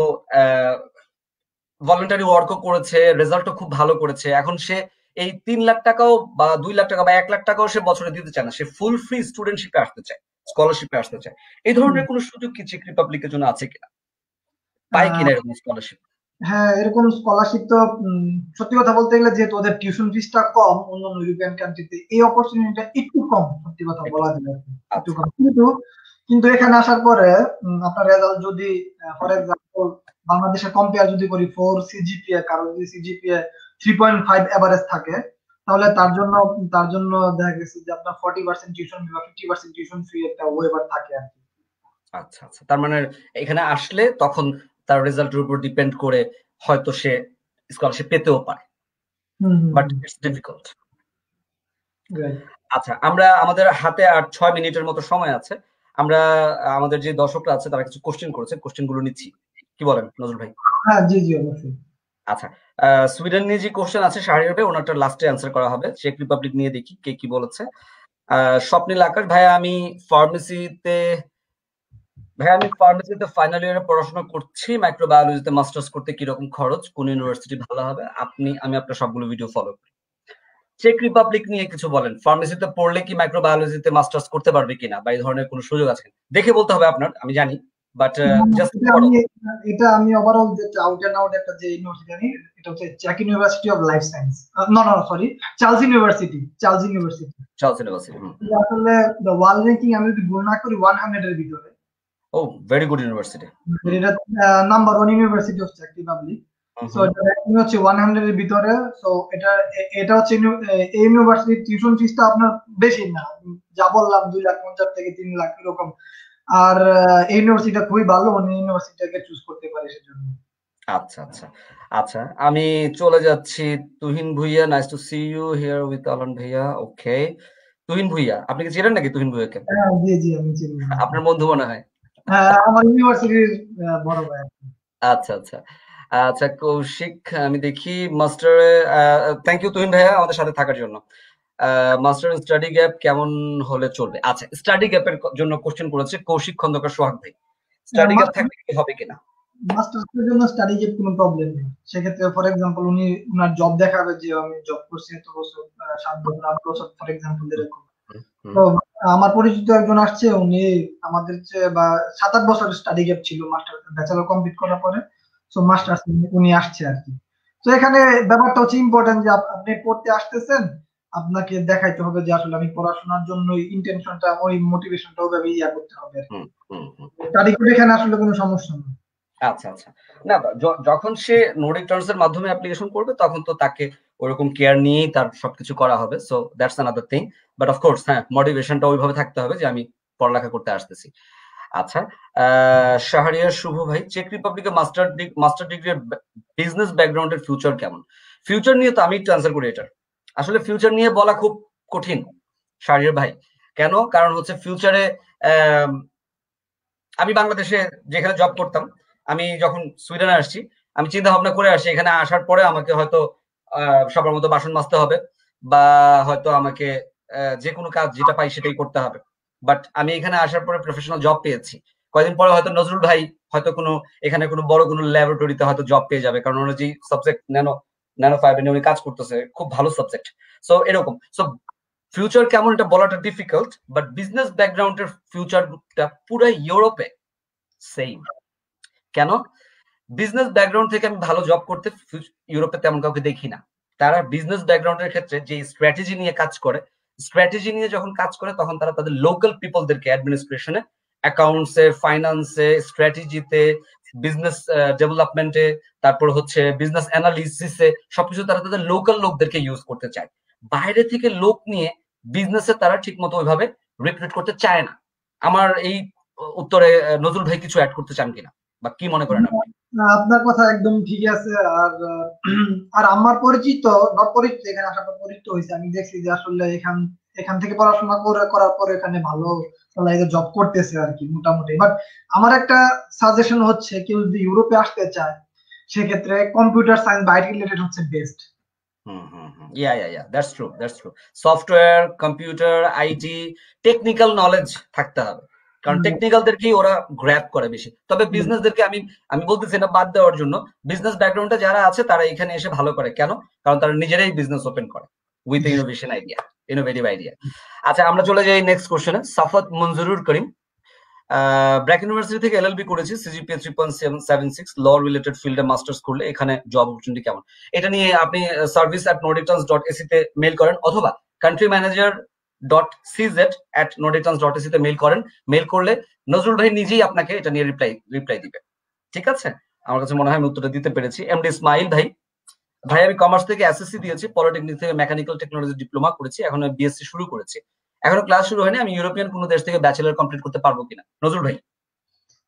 ভলেন্টারি ওয়ার্কও করেছে রেজাল্টও খুব ভালো করেছে। এখন সে এই তিন লাখ টাকাও বা দুই লাখ টাকা বা এক লাখ টাকাও সে বছরে দিতে চায় না। সে ফুল ফ্রি স্টুডেন্টশিপে আসতে চায় স্কলারশিপে আসতে চায়। এই ধরনের কোনো সুযোগ কি চেক রিপাবলিকের জন্য আছে কিনা? পায় কিনা এরকম স্কলারশিপ হ্যাঁ এরকম স্কলারশিপ তো সত্যি কথা বলতে গেলে যেহেতু ওদের টিউশন ফিসটা কম অন্যান্য ইউরোপিয়ান কান্ট্রিতে এই অপরচুনিটিটা একটু কম সত্যি কথা বলা যায় একটু কম। কিন্তু কিন্তু এখানে আসার পরে আপনার রেজাল্ট যদি ফর এক্সাম্পল বাংলাদেশে কম্পেয়ার যদি করি ফোর সিজিপিএ কারও যদি CGPA three point five average থাকে তাহলে তার জন্য তার জন্য দেখা গেছে যে আপনার ফর্টি পার্সেন্ট টিউশন বা ফিফটি পার্সেন্ট টিউশন ফি একটা ওয়েবার থাকে আর কি। আচ্ছা আচ্ছা। তার মানে এখানে আসলে তখন তার রেজাল্টের উপর ডিপেন্ড করে হয়তো সে স্কলারশিপ পেতেও পারে। বাট ইটস ডিফিকাল্ট আচ্ছা আমরা আমাদের হাতে আর ছয় মিনিটের মতো সময় আছে। আমরা আমাদের যে দর্শকরা আছে তারা কিছু কোশ্চেন করেছে। কোশ্চেনগুলো নিচ্ছি। কি বলেন নজরুল ভাই? হ্যাঁ জি জি অবশ্যই। আচ্ছা সুইডেন নিয়ে যে কোশ্চেন আছে শাহরিয়ার ভাই ওনারটা লাস্টে অ্যান্সার করা হবে। চেক রিপাবলিক নিয়ে দেখি কে কি বলেছে। স্বপ্নিল আকাশ ভাই আমি ফার্মেসিতে ভাই আমি ফার্মেসিতে ফাইনাল ইয়ারে পড়াশোনা করছি মাইক্রোবায়োলজিতে মাস্টার্স করতে কীরকম খরচ কোন ইউনিভার্সিটি ভালো হবে আপনি আমি আপনার সবগুলো ভিডিও ফলো করি। চেক রিপাবলিক নিয়ে কিছু বলেন ফার্মেসিতে পড়লে কি মাইক্রোবায়োলজিতে মাস্টার্স করতে পারবে কিনা বা এই ধরনের কোনো সুযোগ আছে দেখে বলতে হবে আপনার আমি জানি বাট জাস্ট এটা আমি ওভারঅল যেটা আউট এন্ড আউট একটা যে ইউনিভার্সিটি জানি এটা হচ্ছে cheque University of Life Science no no sorry Charles University Charles University Charles University আসলে দ্য ওয়ার্ল্ড র্যাঙ্কিং আমি যদি ভুল না করি 100 এর ভিতরে। ও ভেরি গুড ইউনিভার্সিটি এটা নাম্বার ওয়ান ইউনিভার্সিটি চ্যাক রিপাবলিক সো এটা র্যাঙ্কিং হচ্ছে 100 এর ভিতরে। সো এটা এটা হচ্ছে এই ইউনিভার্সিটি টিউশন ফিসটা আপনার বেশি না। যা বললাম 2 লাখ 50 থেকে 3 লাখ এরকম। আর এই ইউনিভার্সিটিটা খুবই ভালো অন্য ইউনিভার্সিটিটাকে চুজ করতে পারে সেজন্য। আচ্ছা আচ্ছা। আচ্ছা আমি চলে যাচ্ছি Tuhin Bhuiyan. Nice to see you here with Alon ভাইয়া ওকে তুহিন ভুইয়া আপনি কি চিনেন নাকি তুহিন ভুইয়াকে? হ্যাঁ জি জি আমি চিনি। আপনার বন্ধু মনে হ্যাঁ। আমার ইউনিভার্সিটির বড় ভাই আচ্ছা আচ্ছা। আচ্ছা কৌশিক আমি দেখি মাস্টারে থ্যাংক ইউ তুহিন ভাইয়া আমাদের সাথে থাকার জন্য। মাস্টার স্টাডি গ্যাপ কেমন হলে চলবে? আচ্ছা স্টাডি গ্যাপের জন্য কোশ্চেন করেছে কৌশিক খন্দকার সোহাগ ভাই। স্টাডি গ্যাপ থাকলে কি হবে কিনা? মাস্টার্সের জন্য স্টাডি গ্যাপ কোনো প্রবলেম নেই। সেক্ষেত্রে ফর এক্সাম্পল উনি উনার জব দেখাবে যে আমি জব করছি এত বছর সাত বছর আট বছর ফর এক্সাম্পল এরকম। তো আমার পরিচিত একজন আসছে উনি আমাদের বা সাত আট বছর স্টাডি গ্যাপ ছিল মাস্টার ব্যাচেলর কমপ্লিট করার পরে সো মাস্টার্স উনি আসছে আর কি। তো এখানে ব্যাপারটা হচ্ছে ইম্পর্টেন্ট যে আপনি পড়তে আসতেছেন আপনাকে দেখাইতে হবে যে আসলে আমি পড়াশোনার জন্য ইন্টেনশনটা ওই মোটিভেশনটা ওইভাবে ইয়া করতে হবে স্টাডি করে এখানে আসলে কোনো সমস্যা নেই। আচ্ছা আচ্ছা। না যখন সে নো রিটার্নস এর মাধ্যমে অ্যাপ্লিকেশন করবে তখন তো তাকে ওরকম কেয়ার নিয়েই তার সবকিছু করা হবে। So that's another thing but of course হ্যাঁ মোটিভেশনটা ওইভাবে থাকতে হবে যে আমি পড়ালেখা করতে আসতেছি। আচ্ছা শাহরিয়ার শুভ ভাই চেক রিপাবলিকে মাস্টার মাস্টার ডিগ্রি বিজনেস ব্যাকগ্রাউন্ডের ফিউচার কেমন? ফিউচার নিয়ে তো আমি একটু অ্যান্সার করি এটার। আসলে ফিউচার নিয়ে বলা খুব কঠিন, শাহরিয়ার ভাই। কেন? কারণ হচ্ছে ফিউচারে আমি বাংলাদেশে যেখানে জব করতাম, আমি যখন সুইডেনে আসছি, আমি চিন্তা ভাবনা করে আসি, এখানে আসার পরে আমাকে হয়তো সবার মতো বাসন মাজতে হবে বা হয়তো আমাকে যে কোনো কাজ যেটা পাই সেটাই করতে হবে। বাট আমি এখানে আসার পরে প্রফেশনাল জব পেয়েছি। কয়েকদিন পরে হয়তো নজরুল ভাই হয়তো কোনো, এখানে কোনো বড় কোনো ল্যাবরেটরিতে হয়তো জব পেয়ে যাবে। কারণ ওরা যে সাবজেক্ট ন্যানো ন্যানো ফাইবার নিয়ে উনি কাজ করতেছে, খুব ভালো সাবজেক্ট সো এরকম। সো ফিউচার কেমন এটা বলাটা ডিফিকাল্ট বাট বিজনেস ব্যাকগ্রাউন্ডের ফিউচারটা পুরো ইউরোপে সেম কেন? বিজনেস ব্যাকগ্রাউন্ড থেকে আমি ভালো জব করতে ইউরোপে তেমন কাউকে দেখি না। তারা বিজনেস ব্যাকগ্রাউন্ডের ক্ষেত্রে যে স্ট্র্যাটেজি নিয়ে কাজ করে স্ট্র্যাটেজি নিয়ে যখন কাজ করে, তখন তারা তাদের লোকাল পিপলদেরকে অ্যাডমিনিস্ট্রেশনে অ্যাকাউন্টসে ফাইন্যান্সে স্ট্র্যাটেজিতে বিজনেস ডেভেলপমেন্টে তারপর হচ্ছে বিজনেস অ্যানালিসিসে সবকিছু তারা তাদের লোকাল লোকদেরকে ইউজ করতে চায়। বাইরে থেকে লোক নিয়ে বিজনেসে তারা ঠিক মতো ওইভাবে রিক্রুট করতে চায় না। আমার এই উত্তরে নজরুল ভাই কিছু অ্যাড করতে চান কিনা? বা কি মনে করেন আপনি? আপনার কথা একদম ঠিক আছে। আর আর আমার পরিচিত নট পরিচিত, এখানে আসার পর পরিচিত হয়েছে। আমি দেখছি যে আসলে এখান এখান থেকে পড়াশোনা করে, করার পর এখানে ভালো জব করতেছে আর কি, মোটামুটি। বাট আমার একটা সাজেশন হচ্ছে, কেউ যদি ইউরোপে আসতে চায়, সেক্ষেত্রে কম্পিউটার সায়েন্স বা আইটি রিলেটেড হচ্ছে best yeah yeah yeah that's true that's true software computer IT technical knowledge থাকতে হবে। কারণ টেকনিক্যালদেরকেই ওরা গ্র্যাপ করে বেশি। তবে বিজনেসদেরকে আমি আমি বলতেছি না বাদ দেওয়ার জন্য। বিজনেস ব্যাকগ্রাউন্ডে যারা আছে তারা এখানে এসে ভালো করে। কেন? কারণ তারা নিজেরাই বিজনেস ওপেন করে with innovation idea innovative idea আচ্ছা আমরা চলে যাই নেক্সট কোশ্চেনে সাফত মঞ্জুরুর করিম ব্র্যাক ইউনিভার্সিটি থেকে এলএলবি করেছি CGPA three point seven six law related ফিল্ডে মাস্টার্স করলে এখানে জব অপরচুনিটি কেমন? এটা নিয়ে আপনি সার্ভিস অ্যাট নোডিটার্স ডট এসিতে মেল করেন অথবা country manager dot CZ at nordicterns dot এসিতে মেল করেন। মেল করলে নজরুল ভাই নিজেই আপনাকে এটা নিয়ে রিপ্লাই রিপ্লাই দিবে। ঠিক আছে? আমার কাছে মনে হয় আমি উত্তরটা দিতে পেরেছি। এমডি ইসমাইল ভাই ভাই আমি কমার্স থেকে এসএসসি দিয়েছি পলিটেকনিক থেকে মেকানিক্যাল টেকনোলজি ডিপ্লোমা করেছি, এখন বিএসসি শুরু করেছি। এখনও ক্লাস শুরু হয়নি, আমি ইউরোপিয়ান কোনো দেশ থেকে ব্যাচেলর কমপ্লিট করতে পারব কিনা? নজরুল ভাই।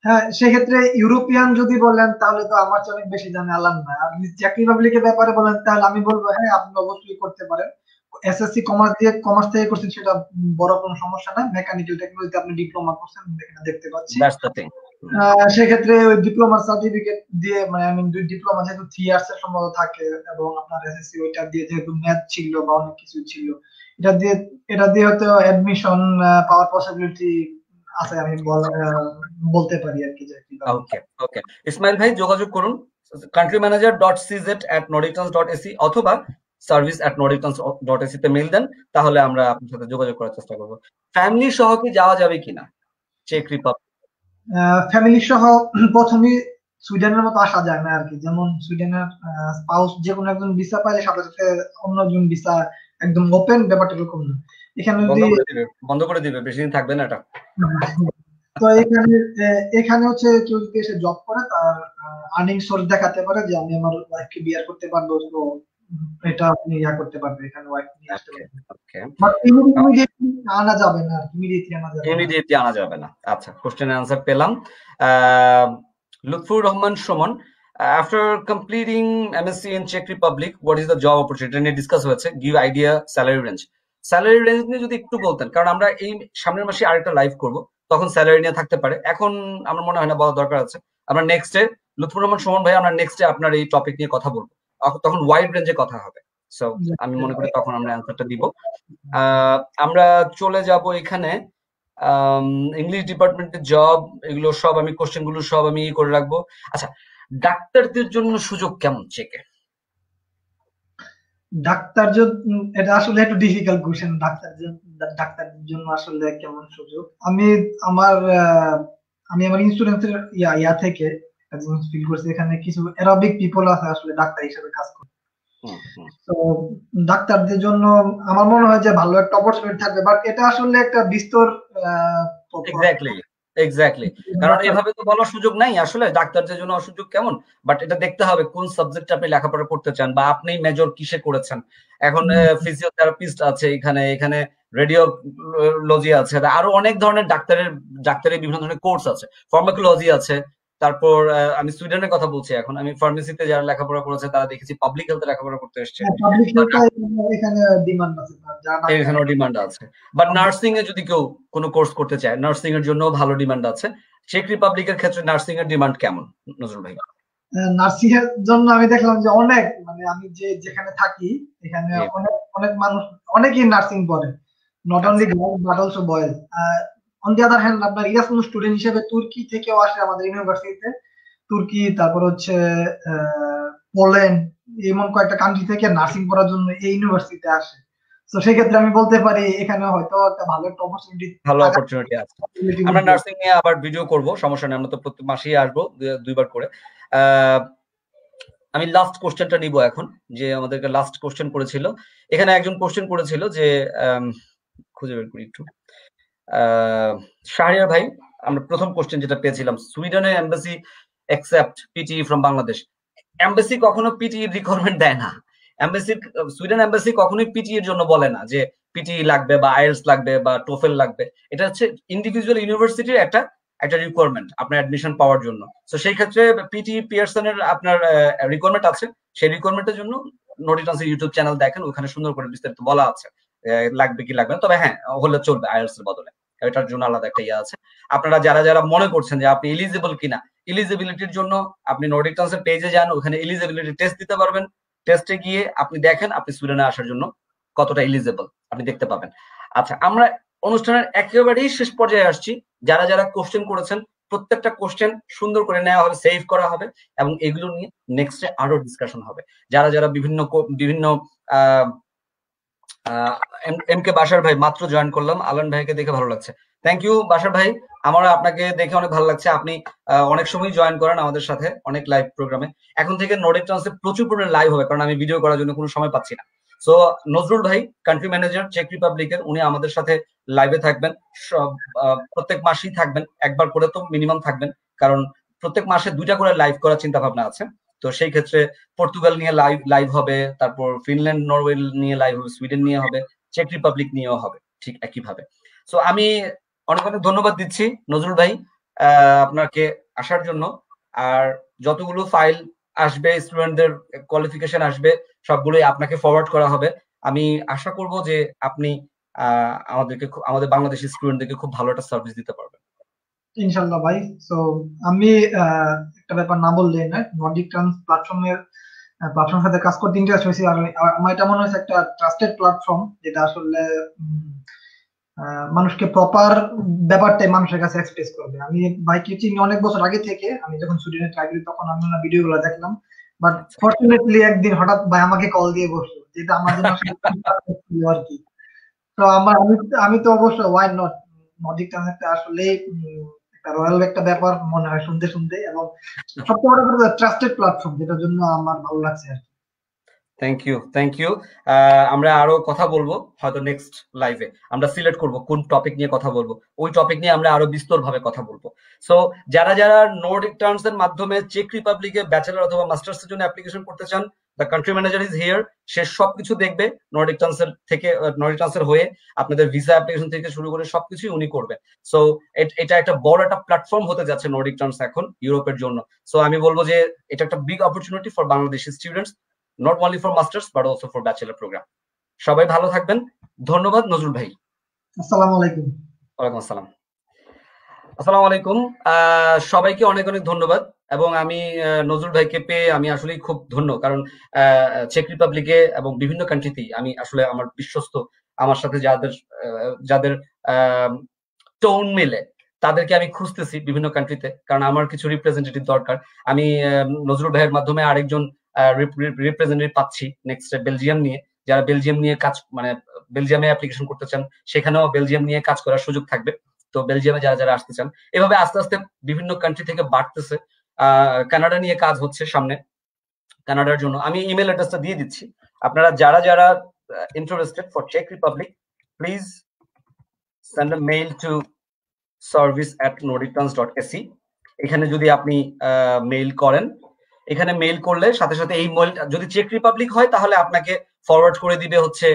হ্যাঁ সেক্ষেত্রে ইউরোপিয়ান যদি বলেন, তাহলে তো আমার অনেক বেশি জানে আলাম না। আপনি চাকরি পাবলিকের ব্যাপারে বলেন, তাহলে আমি বলব হ্যাঁ আপনি অবশ্যই করতে পারেন। এসএসসি কমার্স দিয়ে কমার্স থেকে করছেন সেটা বড় কোনো সমস্যা না। মেকানিক্যাল টেকনোলজিতে আপনি ডিপ্লোমা করছেন এখানে দেখতে পাচ্ছি। সেক্ষেত্রে ওই ডিপ্লোমার সার্টিফিকেট দিয়ে মানে আমি দুই ডিপ্লোমা যেহেতু থ্রি ইয়ার্স এর সম্ভব থাকে এবং আপনার এসএসসি ওইটা দিয়ে যেহেতু ম্যাথ ছিল বা অনেক কিছু ছিল এটা দিয়ে এটা দিয়ে হয়তো অ্যাডমিশন পাওয়ার পসিবিলিটি আছে আমি বলতে পারি আর কি ওকে ওকে ইসমাইল ভাই যোগাযোগ করুন। Country manager dot CZ at nordicterns dot AC অথবা service at nordicterns dot AC তে মেল দেন তাহলে আমরা আপনার সাথে যোগাযোগ করার চেষ্টা করব। ফ্যামিলি সহ কি যাওয়া যাবে কিনা? চেক রিপাবলিক ফ্যামিলি সহ প্রথমে সুইডেনের মতো আসা যায় না আর কি যেমন সুইডেনের স্পাউস যে কোনো একজন ভিসা পাইলে সাথে সাথে অন্য ভিসা একদম ওপেন ব্যাপারটা এরকম না। এখানে যদি বন্ধ করে দিবে বেশি দিন থাকবে না এটা? তো এখানে এখানে হচ্ছে কেউ যদি এসে জব করে তার আর্নিং সোর্স দেখাতে পারে যে আমি আমার ওয়াইফকে বিয়ার করতে পারব এটা আপনি ইয়া করতে পারবে এখানে ওয়াইফ নিয়ে আসতে পারবে বাট ইমিডিয়েটলি আনা যাবে না ইমিডিয়েটলি আনা যাবে ইমিডিয়েটলি আনা যাবে না। আচ্ছা কোশ্চেনের আনসার পেলাম। Lutfur Rahman Sumon after completing MSc in Czech Republic, what is the job opportunity? নিয়ে ডিসকাস হয়েছে give idea salary range salary range নিয়ে যদি একটু বলতেন কারণ আমরা এই সামনের মাসে আরেকটা লাইভ করব তখন স্যালারি নিয়ে থাকতে পারে। এখন আমার মনে হয় না বলা দরকার আছে। আমরা নেক্সট ডে লুৎফুর রহমান সুমন ভাই আমরা নেক্সট আপনার এই টপিক নিয়ে কথা বলব। তখন ওয়াইড রেঞ্জে কথা হবে। সো আমি মনে করি তখন আমরা অ্যান্সারটা দিব। আমরা চলে যাব এখানে। ইংলিশ ডিপার্টমেন্টের জব এগুলো সব আমি কোশ্চেনগুলো সব আমি করে রাখব। আচ্ছা ডাক্তারদের জন্য সুযোগ কেমন চেকে ডাক্তার এটা আসলে একটু ডিফিকাল্ট কোশ্চেন ডাক্তার ডাক্তারদের জন্য আসলে কেমন সুযোগ? আমি আমার আমি আমার ইন্স্যুরেন্সের ইয়া ইয়া থেকে জিনিস ফিল করছি এখানে কিছু অ্যারাবিক পিপল আছে আসলে ডাক্তার হিসেবে কাজ করে। তো ডাক্তারদের জন্য আমার মনে হয় যে ভালো একটা অপরচুনিটি থাকবে বাট এটা আসলে একটা বিস্তর এক্স্যাক্টলি এক্স্যাক্টলি কারণ এভাবে তো বলার সুযোগ নাই আসলে ডাক্তারদের জন্য অসুযোগ কেমন? বাট এটা দেখতে হবে কোন সাবজেক্ট আপনি লেখাপড়া করতে চান বা আপনি মেজর কিসে করেছেন। এখন ফিজিওথেরাপিস্ট আছে এখানে এখানে রেডিওলজি আছে আরও অনেক ধরনের ডাক্তারের ডাক্তারের বিভিন্ন ধরনের কোর্স আছে। ফার্মাকোলজি আছে তারপর আমি সুইডেনের কথা বলছি এখন। আমি ফার্মেসিতে যারা লেখাপড়া করেছে তারা দেখেছি পাবলিক হেলথে লেখাপড়া করতে এসছে। এখানেও ডিমান্ড আছে বাট নার্সিং এ যদি কেউ কোনো কোর্স করতে চায় নার্সিং এর জন্য ভালো ডিমান্ড আছে। চেক রিপাবলিকের ক্ষেত্রে নার্সিং এর ডিমান্ড কেমন নজরুল ভাই? নার্সিং এর জন্য আমি দেখলাম যে অনেক মানে আমি যে যেখানে থাকি এখানে অনেক অনেক মানুষ অনেকেই নার্সিং পড়ে not only girls but also boys on the other hand আপনার ইরাসমাস স্টুডেন্ট হিসেবে তুর্কি থেকেও আসে আমাদের ইউনিভার্সিটিতে তুর্কি তারপর হচ্ছে পোল্যান্ড এমন কয়েকটা কান্ট্রি থেকে নার্সিং পড়ার জন্য এই ইউনিভার্সিটিতে আসে। তো সেক্ষেত্রে আমি বলতে পারি এখানে হয়তো একটা ভালো একটা অপরচুনিটি ভালো অপরচুনিটি আছে। আমরা নার্সিং নিয়ে আবার ভিডিও করব সমস্যা নেই আমরা তো প্রত্যেক মাসেই আসব দুইবার করে। আমি লাস্ট কোশ্চেনটা নিব এখন যে আমাদেরকে লাস্ট কোশ্চেন করেছিল। এখানে একজন কোশ্চেন করেছিল যে খুঁজে বের করি একটু। শাহরিয়ার ভাই, আমরা প্রথম কোশ্চেন যেটা পেয়েছিলাম সুইডেনের embassy accept PTE from Bangladesh. Embassy কখনো পিটিই রিকোয়ারমেন্ট দেয় না। এম্বাসি সুইডেন এম্বাসি কখনোই পিটি এর জন্য বলে না যে পিটি লাগবে বা আইএলস লাগবে বা টোফেল লাগবে। এটা হচ্ছে ইন্ডিভিজুয়াল ইউনিভার্সিটির একটা একটা রিকোয়ারমেন্ট আপনার অ্যাডমিশন পাওয়ার জন্য। তো সেই ক্ষেত্রে পিটি পিয়ারসনের আপনার রিকোয়ারমেন্ট আছে। সেই রিকোয়ারমেন্টের জন্য নোটিটান্সের ইউটিউব চ্যানেল দেখেন, ওখানে সুন্দর করে বিস্তারিত বলা আছে লাগবে কি লাগবে তবে হ্যাঁ হলে চলবে আইএলস এর বদলে। এটার জন্য আলাদা একটা ইয়ে আছে। আপনারা যারা যারা মনে করছেন যে আপনি এলিজিবল কিনা এলিজিবিলিটির জন্য আপনি নর্ডিক ট্রান্সের পেজে যান, ওখানে এলিজিবিলিটি টেস্ট দিতে পারবেন। টেস্টে গিয়ে আপনি দেখেন আপনি সুইডেনে আসার জন্য কতটা এলিজিবল আপনি দেখতে পাবেন। আচ্ছা আমরা অনুষ্ঠানের একেবারেই শেষ পর্যায়ে আসছি। যারা যারা কোশ্চেন করেছেন, প্রত্যেকটা কোশ্চেন সুন্দর করে নেওয়া হবে সেভ করা হবে এবং এগুলো নিয়ে নেক্সটে আরও ডিসকাশন হবে। যারা যারা বিভিন্ন বিভিন্ন এম কে বাসার ভাই, মাত্র জয়েন করলাম। আলন ভাইকে দেখে ভালো লাগছে। থ্যাংক ইউ বাসার ভাই। আমার আপনাকে দেখে অনেক ভালো লাগছে। আপনি অনেক সময় জয়েন করেন আমাদের সাথে, অনেক লাইভ প্রোগ্রামে এখন থেকে নোডেক ট্রান্সে প্রচুর পরিমাণে লাইভ হবে, কারণ আমি ভিডিও করার জন্য কোনো সময় পাচ্ছি না। সো নজরুল ভাই কান্ট্রি ম্যানেজার চেক রিপাবলিকের উনি আমাদের সাথে লাইভে থাকবেন। সব প্রত্যেক মাসেই থাকবেন। একবার করে তো মিনিমাম থাকবেন, কারণ প্রত্যেক মাসে দুইটা করে লাইভ করার চিন্তা ভাবনা আছে। তো সেই ক্ষেত্রে পর্তুগাল নিয়ে লাইভ লাইভ হবে, তারপর ফিনল্যান্ড, নরওয়ে নিয়ে লাইভ হবে, সুইডেন নিয়ে হবে, চেক রিপাবলিক নিয়েও হবে, ঠিক একইভাবে। সো আমি অনেক অনেক ধন্যবাদ দিচ্ছি নজরুল ভাই আপনাকে আসার জন্য। আর যতগুলো ফাইল আসবে স্টুডেন্টদের কোয়ালিফিকেশন আসবে, সবগুলোই আপনাকে ফরওয়ার্ড করা হবে। আমি আশা করব যে আপনি আমাদেরকে আমাদের বাংলাদেশি স্টুডেন্টদেরকে খুব ভালো একটা সার্ভিস দিতে পারবেন। ইনশাল্লাহ ভাই। সো আমি একটা ব্যাপার না বললে না নর্ডিক ট্রান্স প্ল্যাটফর্মের প্ল্যাটফর্মের সাথে কাজ করতে ইন্টারেস্ট হয়েছি। আর আমার এটা মনে হয়েছে একটা ট্রাস্টেড প্ল্যাটফর্ম যেটা আসলে মানুষকে প্রপার ব্যাপারটাই মানুষের কাছে এক্সপ্রেস করবে। আমি ভাইকে চিনি, অনেক বছর আগে থেকে, আমি যখন সুইডেনে ট্রাই তখন আমি ওনার ভিডিও গুলো দেখলাম। বাট ফর্চুনেটলি একদিন হঠাৎ ভাই আমাকে কল দিয়ে বসল, যেটা আমার জন্য আর কি। তো আমার, আমি তো অবশ্য ওয়াই নট ট্রান্সলেটটা আসলে রয়্যাল একটা ব্যাপার মনে হয় শুনতে শুনতে এবং সবচেয়ে বড় কথা ট্রাস্টেড প্ল্যাটফর্ম যেটার জন্য আমার ভালো লাগছে আর থ্যাংক ইউ থ্যাংক ইউ আমরা আরও কথা বলব হয়তো নেক্সট লাইভে আমরা সিলেক্ট করব কোন টপিক নিয়ে কথা বলব। ওই টপিক নিয়ে আমরা আরও বিস্তর ভাবে কথা বলব। সো যারা যারা নোর্ডিক টার্মস এর মাধ্যমে চেক রিপাবলিকে ব্যাচেলর অথবা মাস্টার্স এর জন্য অ্যাপ্লিকেশন করতে চান the country manager is here সে সবকিছু দেখবে নর্ডিক ট্রান্সের থেকে নর্ডিক ট্রান্সের হয়ে আপনাদের ভিসা অ্যাপ্লিকেশন থেকে শুরু করে সবকিছুই উনি করবেন। সো এটা একটা বড় একটা প্ল্যাটফর্ম হতে যাচ্ছে নর্ডিক ট্রান্স এখন ইউরোপের জন্য। সো আমি বলব যে এটা একটা big opportunity for Bangladeshi students not only for masters but also for bachelor program সবাই ভালো থাকবেন। ধন্যবাদ নজরুল ভাই। আসসালামু আলাইকুম। ওয়ালাইকুম আসসালাম। আসসালামু আলাইকুম। সবাইকে অনেক অনেক ধন্যবাদ। এবং আমি নজরুল ভাইকে পেয়ে আমি আসলে খুব ধন্য। কারণ চেক রিপাবলিকে এবং বিভিন্ন কান্ট্রিতেই আমি আসলে আমার বিশ্বস্ত, আমার সাথে যাদের যাদের টোন মিলে, তাদেরকে আমি খুঁজতেছি বিভিন্ন কান্ট্রিতে কারণ আমার কিছু রিপ্রেজেন্টেটিভ দরকার। আমি নজরুল ভাইয়ের মাধ্যমে আরেকজন রিপ্রেজেন্টেটিভ পাচ্ছি নেক্সট বেলজিয়াম নিয়ে। যারা বেলজিয়াম নিয়ে কাজ মানে বেলজিয়ামে অ্যাপ্লিকেশন করতে চান, সেখানেও বেলজিয়াম নিয়ে কাজ করার সুযোগ থাকবে। তো বেলজিয়ামে যারা যারা আসতে চান, এভাবে আস্তে আস্তে বিভিন্ন কান্ট্রি থেকে বাড়তেছে। কানাডা নিয়ে কাজ হচ্ছে সামনে, কানাডার জন্য। আমি ইমেল অ্যাড্রেসটা দিয়ে দিচ্ছি। আপনারা যারা যারা interested for check Republic please send a mail to service at nordicterns dot AC এখানে যদি আপনি মেইল করেন, এখানে মেইল করলে সাথে সাথে এই মেইল যদি চেক রিপাবলিক হয়, তাহলে আপনাকে ফরওয়ার্ড করে দিবে হচ্ছে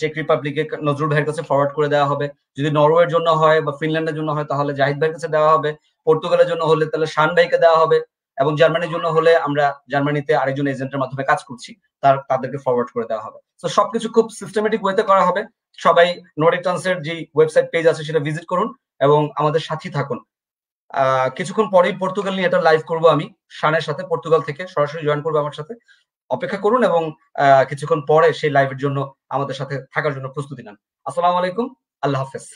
চেক রিপাবলিকে নজরুল ভাইয়ের কাছে ফরওয়ার্ড করে দেওয়া হবে। যদি নরওয়ের জন্য হয় বা ফিনল্যান্ডের জন্য হয়, তাহলে জাহিদ ভাইয়ের কাছে দেওয়া হবে। পর্তুগালের জন্য হলে তাহলে শান দেওয়া হবে এবং জার্মানির জন্য হলে আমরা জার্মানিতে আরেকজন এজেন্টের মাধ্যমে কাজ করছি, তার, তাদেরকে ফরওয়ার্ড করে দেওয়া হবে। তো সবকিছু খুব সিস্টেমেটিক ওয়েতে করা হবে। সবাই নোডিক ট্রান্সের যে ওয়েবসাইট পেজ আছে সেটা ভিজিট করুন এবং আমাদের সাথী থাকুন। কিছুক্ষণ পরেই পর্তুগাল নিয়ে এটা লাইভ করব আমি, শানের সাথে, পর্তুগাল থেকে সরাসরি জয়েন করব আমার সাথে। অপেক্ষা করুন এবং কিছুক্ষণ পরে সেই লাইভের জন্য আমাদের সাথে থাকার জন্য প্রস্তুতি নেন। আসসালামু আলাইকুম, আল্লাহ হাফেজ।